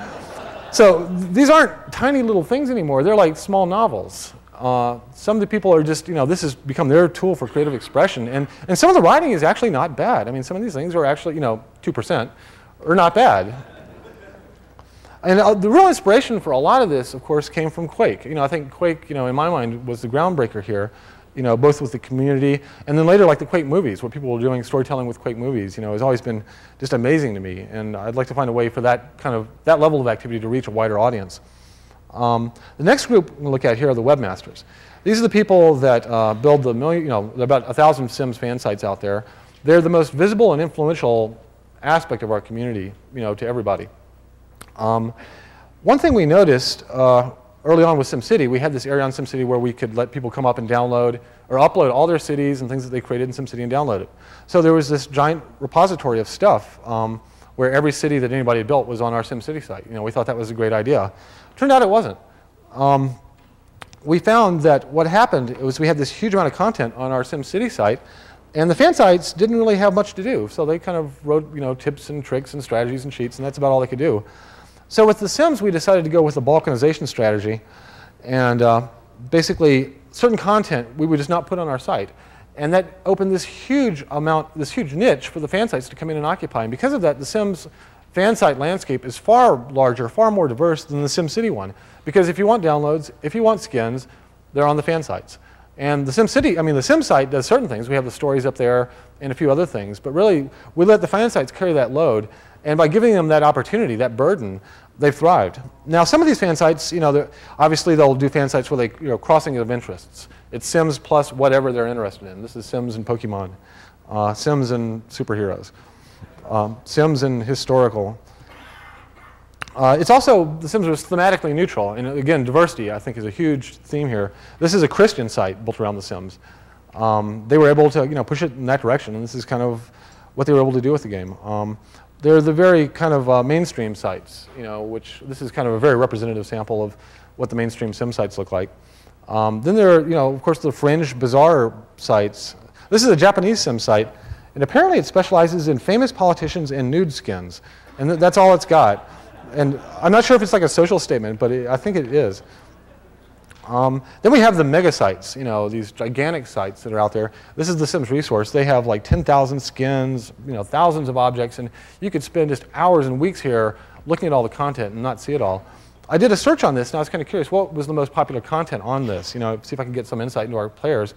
so these aren't tiny little things anymore. They're like small novels. Uh, some of the people are just, you know, this has become their tool for creative expression. And, and some of the writing is actually not bad. I mean, some of these things are actually, you know, 2% are not bad. And uh, the real inspiration for a lot of this, of course, came from Quake. You know, I think Quake, you know, in my mind, was the groundbreaker here. You know, both with the community and then later, like the Quake movies, where people were doing storytelling with Quake movies. You know, has always been just amazing to me, and I'd like to find a way for that kind of that level of activity to reach a wider audience. Um, the next group we'll look at here are the webmasters. These are the people that uh, build the million, you know, about a thousand Sims fan sites out there. They're the most visible and influential aspect of our community, you know, to everybody. Um, one thing we noticed uh, early on with SimCity, we had this area on SimCity where we could let people come up and download or upload all their cities and things that they created in SimCity and download it. So there was this giant repository of stuff um, where every city that anybody built was on our SimCity site. You know, we thought that was a great idea. Turned out it wasn't. Um, we found that what happened was we had this huge amount of content on our SimCity site, and the fan sites didn't really have much to do. So they kind of wrote you know, tips and tricks and strategies and sheets, and that's about all they could do. So with The Sims, we decided to go with a balkanization strategy, and uh, basically certain content we would just not put on our site. And that opened this huge amount, this huge niche for the fan sites to come in and occupy. And because of that, The Sims fan site landscape is far larger, far more diverse than the SimCity one. Because if you want downloads, if you want skins, they're on the fan sites. And the SimCity, I mean, the Sim site does certain things. We have the stories up there and a few other things. But really, we let the fan sites carry that load. And by giving them that opportunity, that burden, they've thrived. Now, some of these fan sites, you know, obviously they'll do fan sites where they, you know, crossing of interests. It's Sims plus whatever they're interested in. This is Sims and Pokemon, uh, Sims and superheroes um, Sims and historical. Uh, it's also, The Sims was thematically neutral. And again, diversity, I think, is a huge theme here. This is a Christian site built around The Sims. Um, they were able to you know, push it in that direction, and this is kind of what they were able to do with the game. Um, they're the very kind of uh, mainstream sites, you know, which this is kind of a very representative sample of what the mainstream sim sites look like. Um, then there are, you know, of course, the fringe, bizarre sites. This is a Japanese sim site and apparently it specializes in famous politicians and nude skins. And th that's all it's got. And I'm not sure if it's like a social statement, but it, I think it is. Um, then we have the mega sites, you know, these gigantic sites that are out there. This is the Sims resource. They have like 10,000 skins, you know, thousands of objects, and you could spend just hours and weeks here looking at all the content and not see it all. I did a search on this, and I was kind of curious, what was the most popular content on this? You know, see if I can get some insight into our players.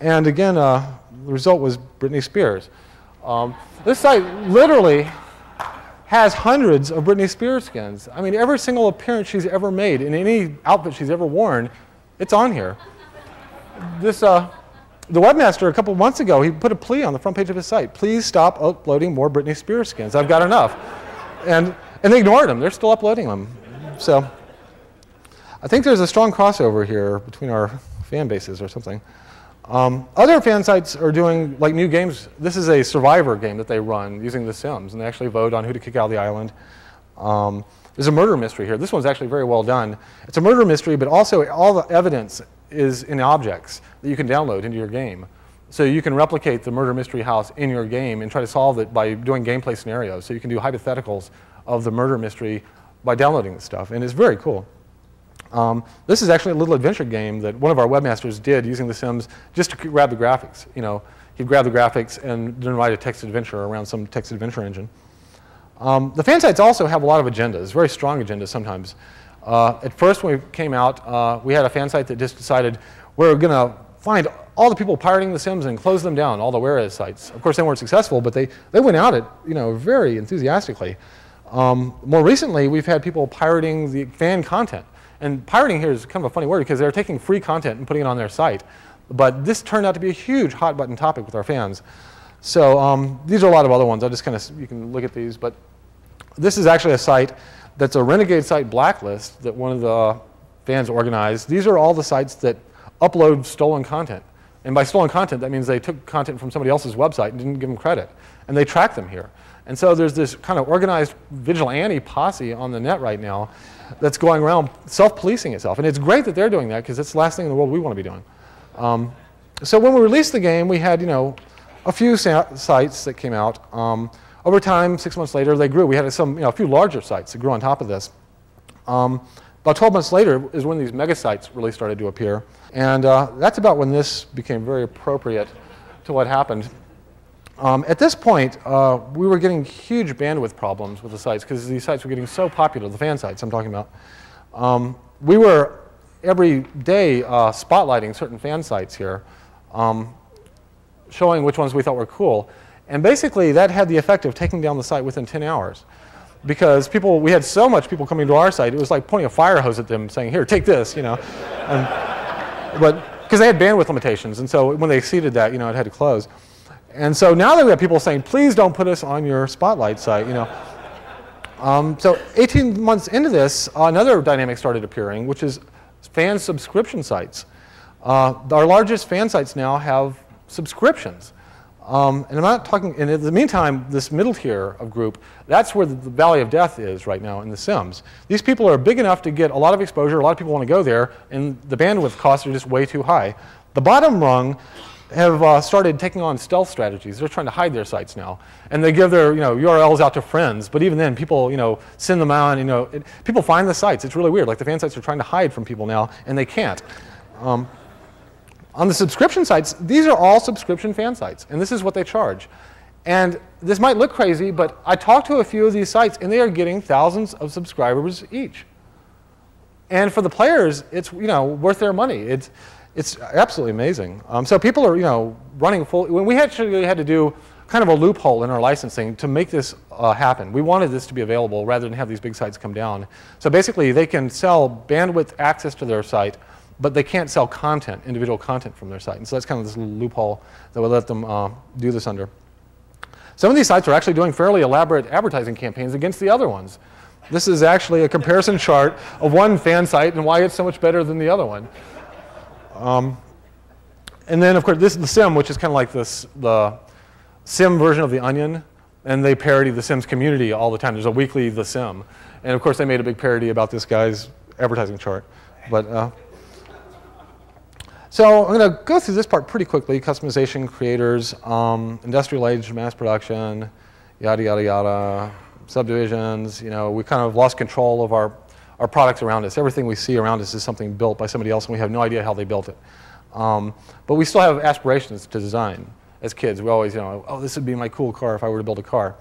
And again, uh, the result was Britney Spears. Um, this site literally has hundreds of Britney Spears skins. I mean, every single appearance she's ever made in any outfit she's ever worn, it's on here. This, uh, the webmaster a couple months ago, he put a plea on the front page of his site. Please stop uploading more Britney Spears skins. I've got enough. And, and they ignored him. They're still uploading them. So I think there's a strong crossover here between our fan bases or something. Um, other fan sites are doing like new games. This is a survivor game that they run using The Sims, and they actually vote on who to kick out of the island. Um, there's a murder mystery here. This one's actually very well done. It's a murder mystery, but also all the evidence is in objects that you can download into your game. So you can replicate the murder mystery house in your game and try to solve it by doing gameplay scenarios. So you can do hypotheticals of the murder mystery by downloading the stuff, and it's very cool. Um, this is actually a little adventure game that one of our webmasters did using The Sims just to grab the graphics. You know, he'd grab the graphics and then write a text adventure around some text adventure engine. Um, the fan sites also have a lot of agendas, very strong agendas sometimes. Uh, at first, when we came out, uh, we had a fan site that just decided we're going to find all the people pirating The Sims and close them down, all the warez sites. Of course, they weren't successful, but they, they went out it you know, very enthusiastically. Um, more recently, we've had people pirating the fan content. And pirating here is kind of a funny word because they're taking free content and putting it on their site. But this turned out to be a huge hot button topic with our fans. So um, these are a lot of other ones. I just kind of, you can look at these. But this is actually a site that's a renegade site blacklist that one of the fans organized. These are all the sites that upload stolen content. And by stolen content, that means they took content from somebody else's website and didn't give them credit. And they track them here. And so there's this kind of organized vigilante posse on the net right now that's going around self-policing itself. And it's great that they're doing that because it's the last thing in the world we want to be doing. Um, so when we released the game, we had, you know, a few sites that came out. Um, over time, six months later, they grew. We had some, you know, a few larger sites that grew on top of this. Um, about 12 months later is when these mega sites really started to appear. And uh, that's about when this became very appropriate to what happened. Um, at this point, uh, we were getting huge bandwidth problems with the sites because these sites were getting so popular, the fan sites I'm talking about. Um, we were every day uh, spotlighting certain fan sites here, um, showing which ones we thought were cool. And basically, that had the effect of taking down the site within 10 hours. Because people, we had so much people coming to our site, it was like pointing a fire hose at them saying, here, take this, you know. And, but, because they had bandwidth limitations, and so when they exceeded that, you know, it had to close. And so now that we have people saying, please don't put us on your spotlight site, you know. Um, so 18 months into this, another dynamic started appearing, which is fan subscription sites. Uh, our largest fan sites now have subscriptions. Um, and I'm not talking, and in the meantime, this middle tier of group, that's where the, the, valley of death is right now in The Sims. These people are big enough to get a lot of exposure, a lot of people want to go there, and the bandwidth costs are just way too high. The bottom rung have uh, started taking on stealth strategies. They're trying to hide their sites now, and they give their you know URLs out to friends. But even then, people you know send them out. You know, it, people find the sites. It's really weird. Like the fan sites are trying to hide from people now, and they can't. Um, on the subscription sites, these are all subscription fan sites, and this is what they charge. And this might look crazy, but I talked to a few of these sites, and they are getting thousands of subscribers each. And for the players, it's you know worth their money. It's it's absolutely amazing. Um, so people are, you know, running full. When we actually had to do kind of a loophole in our licensing to make this uh, happen. We wanted this to be available rather than have these big sites come down. So basically, they can sell bandwidth access to their site, but they can't sell content, individual content from their site. And so that's kind of this loophole that we let them uh, do this under. Some of these sites are actually doing fairly elaborate advertising campaigns against the other ones. This is actually a comparison chart of one fan site and why it's so much better than the other one. Um, and then, of course, this is the Sim, which is kind of like this, the Sim version of The Onion. And they parody the Sims community all the time. There's a weekly The Sim. And of course, they made a big parody about this guy's advertising chart. But uh, so I'm going to go through this part pretty quickly. Customization, creators, um, industrial age, mass production, yada, yada, yada, subdivisions. You know, we kind of lost control of our our products around us. Everything we see around us is something built by somebody else, and we have no idea how they built it. Um, but we still have aspirations to design as kids. We always, you know, oh, this would be my cool car if I were to build a car.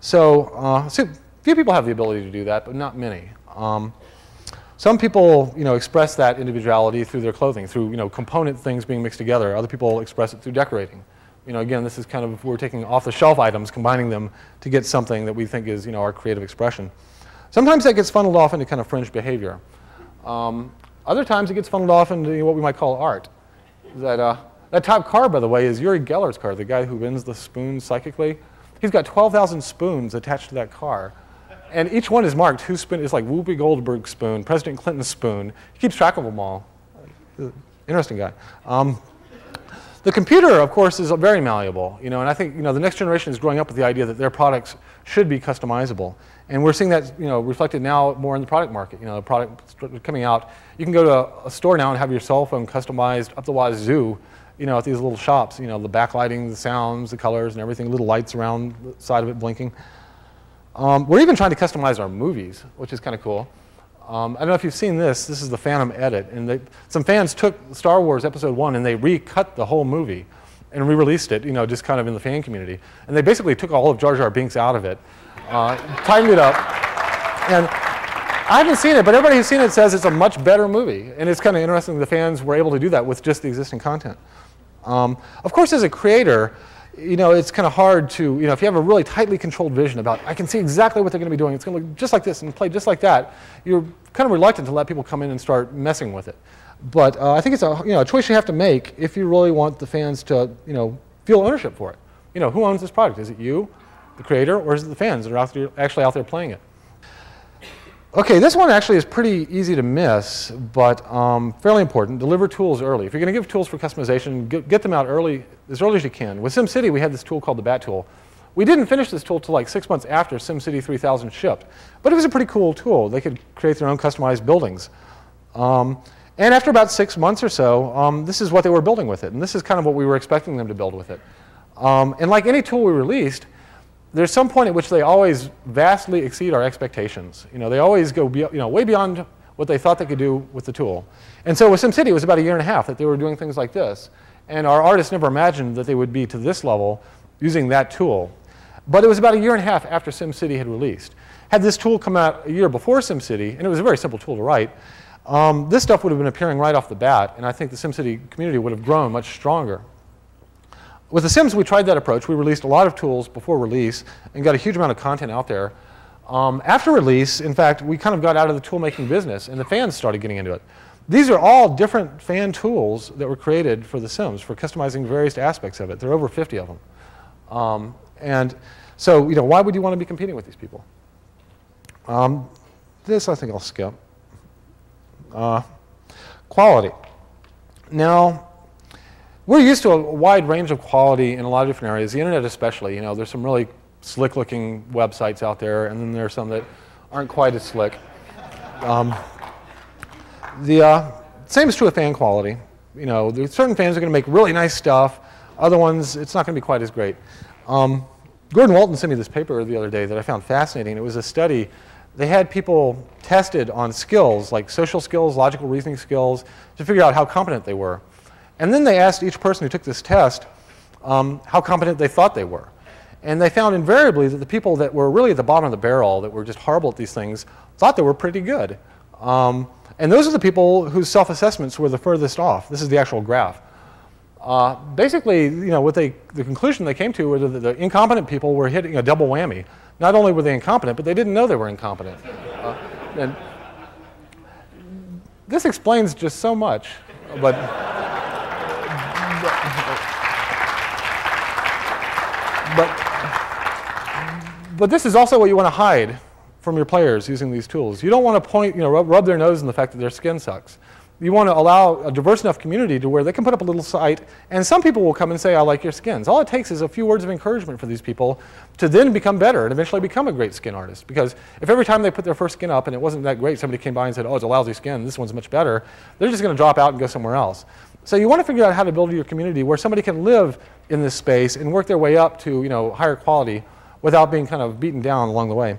So, uh, so few people have the ability to do that, but not many. Um, some people, you know, express that individuality through their clothing, through, you know, component things being mixed together. Other people express it through decorating. You know, again, this is kind of, we're taking off-the-shelf items, combining them to get something that we think is, you know, our creative expression. Sometimes that gets funneled off into kind of fringe behavior. Um, other times it gets funneled off into what we might call art. That, uh, that top car, by the way, is Uri Geller's car, the guy who wins the spoons psychically. He's got 12,000 spoons attached to that car. And each one is marked whose spoon is like Whoopi Goldberg spoon, President Clinton's spoon. He keeps track of them all. Interesting guy. Um, the computer, of course, is very malleable, you know, and I think you know the next generation is growing up with the idea that their products should be customizable, and we're seeing that you know reflected now more in the product market. You know, the product coming out, you can go to a, store now and have your cell phone customized up the wazoo, you know, at these little shops. You know, the backlighting, the sounds, the colors, and everything, little lights around the side of it blinking. Um, we're even trying to customize our movies, which is kind of cool. Um, I don't know if you've seen this. This is the Phantom edit. And they, some fans took Star Wars Episode 1 and they recut the whole movie and re-released it, you know, just kind of in the fan community. And they basically took all of Jar Jar Binks out of it, uh, tightened it up. And I haven't seen it, but everybody who's seen it says it's a much better movie. And it's kind of interesting the fans were able to do that with just the existing content. Um, of course, as a creator, you know, it's kind of hard to, you know, if you have a really tightly controlled vision about, I can see exactly what they're going to be doing, it's going to look just like this and play just like that, you're kind of reluctant to let people come in and start messing with it. But uh, I think it's a, you know, a choice you have to make if you really want the fans to, you know, feel ownership for it. You know, who owns this product? Is it you, the creator, or is it the fans that are out there, actually out there playing it? Okay, this one actually is pretty easy to miss, but um, fairly important. Deliver tools early. If you're going to give tools for customization, get, get, them out early, as early as you can. With SimCity, we had this tool called the Bat tool. We didn't finish this tool till like six months after SimCity 3000 shipped, but it was a pretty cool tool. They could create their own customized buildings. Um, and after about six months or so, um, this is what they were building with it, and this is kind of what we were expecting them to build with it. Um, and like any tool we released, there's some point at which they always vastly exceed our expectations. You know, they always go be, you know, way beyond what they thought they could do with the tool. And so with SimCity, it was about a year and a half that they were doing things like this. And our artists never imagined that they would be to this level using that tool. But it was about a year and a half after SimCity had released. Had this tool come out a year before SimCity, and it was a very simple tool to write, um, this stuff would have been appearing right off the bat, and I think the SimCity community would have grown much stronger. With The Sims, we tried that approach. We released a lot of tools before release and got a huge amount of content out there. Um, after release, in fact, we kind of got out of the tool making business and the fans started getting into it. These are all different fan tools that were created for The Sims for customizing various aspects of it. There are over 50 of them. Um, and so, you know, why would you want to be competing with these people? Um, this I think I'll skip. Uh, quality. Now, we're used to a wide range of quality in a lot of different areas, the internet especially. You know, there's some really slick looking websites out there, and then there are some that aren't quite as slick. Um, the uh, same is true with fan quality. You know, certain fans are going to make really nice stuff. Other ones, it's not going to be quite as great. Um, Gordon Walton sent me this paper the other day that I found fascinating. It was a study. They had people tested on skills, like social skills, logical reasoning skills, to figure out how competent they were. And then they asked each person who took this test um, how competent they thought they were. And they found invariably that the people that were really at the bottom of the barrel, that were just horrible at these things, thought they were pretty good. Um, and those are the people whose self-assessments were the furthest off. This is the actual graph. Uh, basically, you know, what they, the conclusion they came to was that the incompetent people were hitting a double whammy. Not only were they incompetent, but they didn't know they were incompetent. Uh, and this explains just so much, but but, but this is also what you want to hide from your players using these tools. You don't want to point, you know, rub, rub, their nose in the fact that their skin sucks. You want to allow a diverse enough community to where they can put up a little site, and some people will come and say, I like your skins. All it takes is a few words of encouragement for these people to then become better and eventually become a great skin artist. Because if every time they put their first skin up and it wasn't that great, somebody came by and said, oh, it's a lousy skin, this one's much better, they're just going to drop out and go somewhere else. So you want to figure out how to build your community where somebody can live in this space and work their way up to you know, higher quality without being kind of beaten down along the way.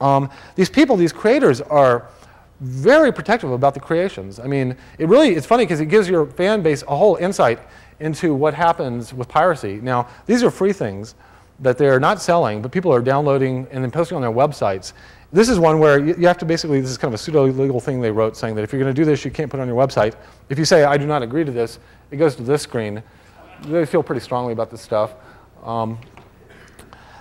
Um, these people, these creators are very protective about the creations. I mean, it really, it's funny because it gives your fan base a whole insight into what happens with piracy. Now, these are free things that they're not selling, but people are downloading and then posting on their websites. This is one where you have to basically, this is kind of a pseudo-legal thing they wrote saying that if you're going to do this, you can't put it on your website. If you say, I do not agree to this, it goes to this screen. They feel pretty strongly about this stuff. Um,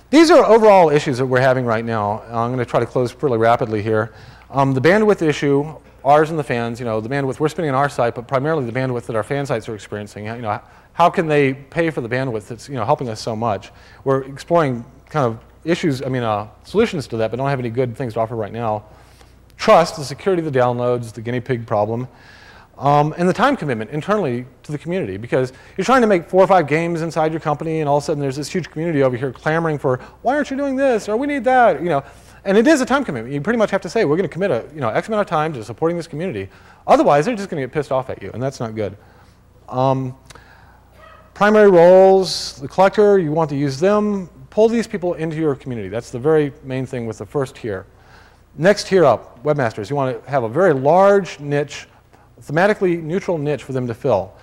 these are overall issues that we're having right now. I'm going to try to close fairly rapidly here. Um, the bandwidth issue, ours and the fans, you know, the bandwidth we're spending on our site, but primarily the bandwidth that our fan sites are experiencing. You know, how can they pay for the bandwidth that's you know helping us so much? We're exploring kind of issues, I mean, uh, solutions to that, but don't have any good things to offer right now. Trust, the security of the downloads, the guinea pig problem, um, and the time commitment internally to the community because you're trying to make four or five games inside your company and all of a sudden there's this huge community over here clamoring for why aren't you doing this? or we need that you know. And it is a time commitment. You pretty much have to say we're going to commit a you know x amount of time to supporting this community. Otherwise they're just going to get pissed off at you and that's not good. Um, primary roles the collector you want to use them pull these people into your community that's the very main thing with the first tier next tier up webmasters you want to have a very large niche thematically neutral niche for them to fill.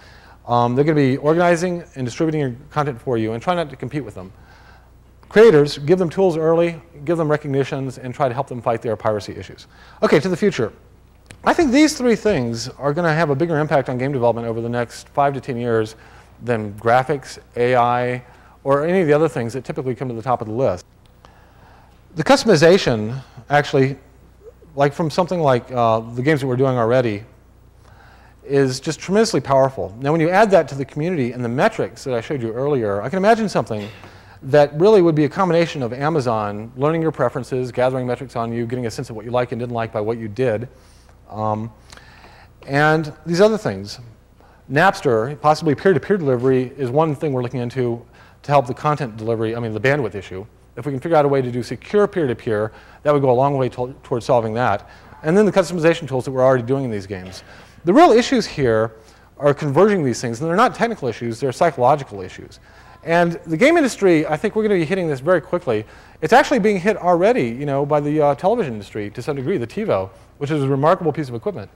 Um, they're going to be organizing and distributing your content for you and try not to compete with them. Creators, give them tools early, give them recognitions, and try to help them fight their piracy issues. Okay, to the future. I think these three things are going to have a bigger impact on game development over the next five to 10 years than graphics, AI, or any of the other things that typically come to the top of the list. The customization, actually, like from something like uh, the games that we're doing already, is just tremendously powerful. Now, when you add that to the community and the metrics that I showed you earlier, I can imagine something that really would be a combination of Amazon learning your preferences, gathering metrics on you, getting a sense of what you like and didn't like by what you did, um, and these other things. Napster, possibly peer-to-peer -peer delivery, is one thing we're looking into to help the content delivery, I mean the bandwidth issue. If we can figure out a way to do secure peer-to-peer, -peer, that would go a long way to towards solving that. And then the customization tools that we're already doing in these games. The real issues here are converging these things, and they're not technical issues, they're psychological issues. And the game industry, I think we're going to be hitting this very quickly. It's actually being hit already, you know, by the uh, television industry to some degree, the TiVo, which is a remarkable piece of equipment.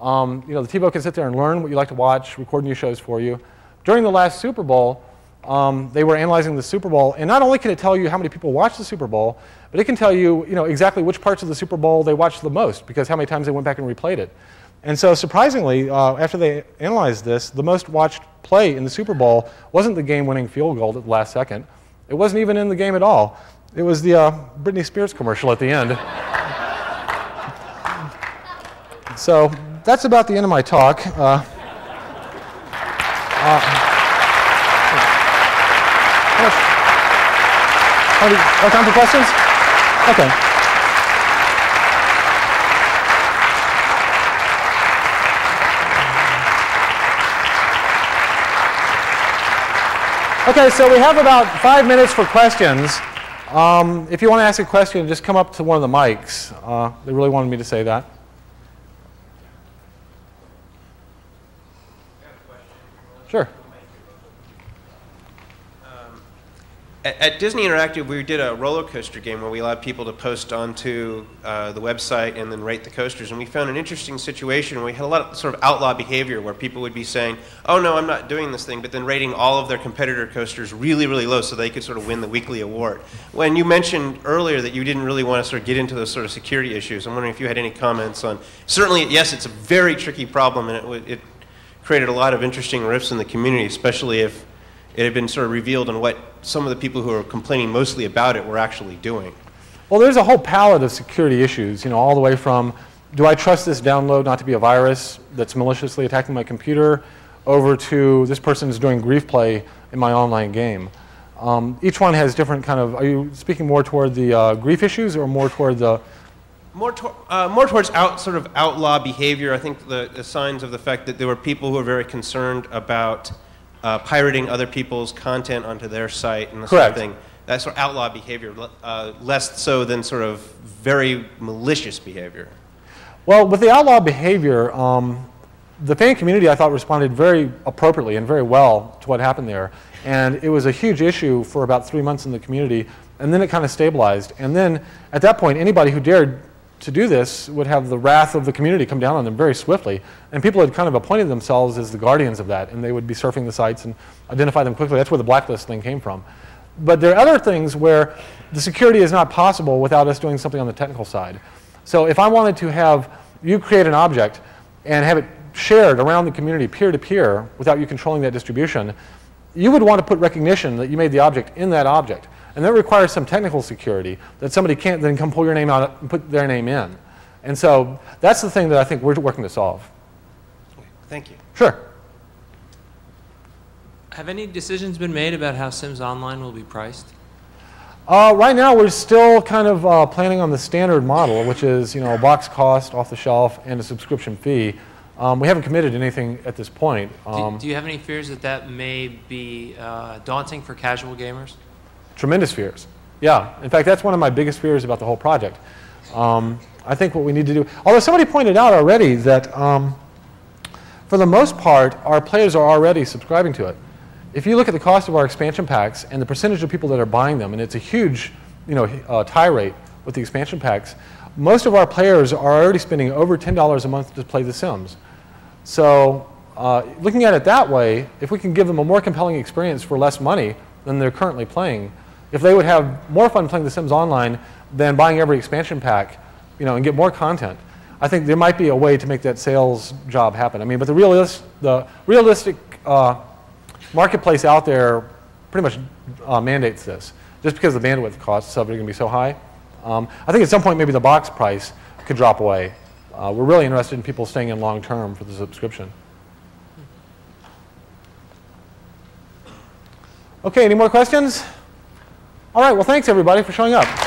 Um, you know, the TiVo can sit there and learn what you like to watch, record new shows for you. During the last Super Bowl, um, they were analyzing the Super Bowl, and not only can it tell you how many people watched the Super Bowl, but it can tell you, you know, exactly which parts of the Super Bowl they watched the most, because how many times they went back and replayed it. And so surprisingly, uh, after they analyzed this, the most watched play in the Super Bowl wasn't the game-winning field goal at the last second. It wasn't even in the game at all. It was the uh, Britney Spears commercial at the end. so that's about the end of my talk. Uh, uh, time for questions? Okay. Okay, so we have about five minutes for questions. Um, if you want to ask a question, just come up to one of the mics. Uh, they really wanted me to say that. Sure. At, at, Disney Interactive, we did a roller coaster game where we allowed people to post onto uh, the website and then rate the coasters. And we found an interesting situation where we had a lot of sort of outlaw behavior where people would be saying, oh no, I'm not doing this thing, but then rating all of their competitor coasters really, really low so they could sort of win the weekly award. When you mentioned earlier that you didn't really want to sort of get into those sort of security issues, I'm wondering if you had any comments on, certainly, yes, it's a very tricky problem and it, it created a lot of interesting rifts in the community, especially if it had been sort of revealed on what some of the people who are complaining mostly about it were actually doing. Well, there's a whole palette of security issues, you know, all the way from do I trust this download not to be a virus that's maliciously attacking my computer over to this person is doing grief play in my online game. Um, each one has different kind of, are you speaking more toward the uh, grief issues or more toward the more, to, uh, more towards out, sort of outlaw behavior. I think the, the, signs of the fact that there were people who were very concerned about uh, pirating other people's content onto their site and the sort of thing. That sort of outlaw behavior, uh, less so than sort of very malicious behavior. Well, with the outlaw behavior, um, the fan community, I thought, responded very appropriately and very well to what happened there. And it was a huge issue for about three months in the community, and then it kind of stabilized. And then at that point, anybody who dared to do this would have the wrath of the community come down on them very swiftly. And people had kind of appointed themselves as the guardians of that, and they would be surfing the sites and identify them quickly. That's where the blacklist thing came from. But there are other things where the security is not possible without us doing something on the technical side. So if I wanted to have you create an object and have it shared around the community peer to peer without you controlling that distribution, you would want to put recognition that you made the object in that object. And that requires some technical security that somebody can't then come pull your name out and put their name in. And so that's the thing that I think we're working to solve. Thank you. Sure. Have any decisions been made about how Sims Online will be priced? Uh, right now, we're still kind of uh, planning on the standard model, which is you know a box cost off the shelf and a subscription fee. Um, we haven't committed to anything at this point. Do, Um, do you have any fears that that may be uh, daunting for casual gamers? Tremendous fears. Yeah, in fact, that's one of my biggest fears about the whole project. Um, I think what we need to do, although somebody pointed out already that um, for the most part, our players are already subscribing to it. If you look at the cost of our expansion packs and the percentage of people that are buying them, and it's a huge, you know, uh, tie rate with the expansion packs, most of our players are already spending over $10 a month to play The Sims. So uh, looking at it that way, if we can give them a more compelling experience for less money than they're currently playing, if they would have more fun playing The Sims Online than buying every expansion pack, you know, and get more content, I think there might be a way to make that sales job happen. I mean, but the, realist, the realistic uh, marketplace out there pretty much uh, mandates this, just because the bandwidth costs of it are going to be so high. Um, I think at some point maybe the box price could drop away. Uh, we're really interested in people staying in long term for the subscription. Okay, any more questions? All right, well, thanks everybody for showing up.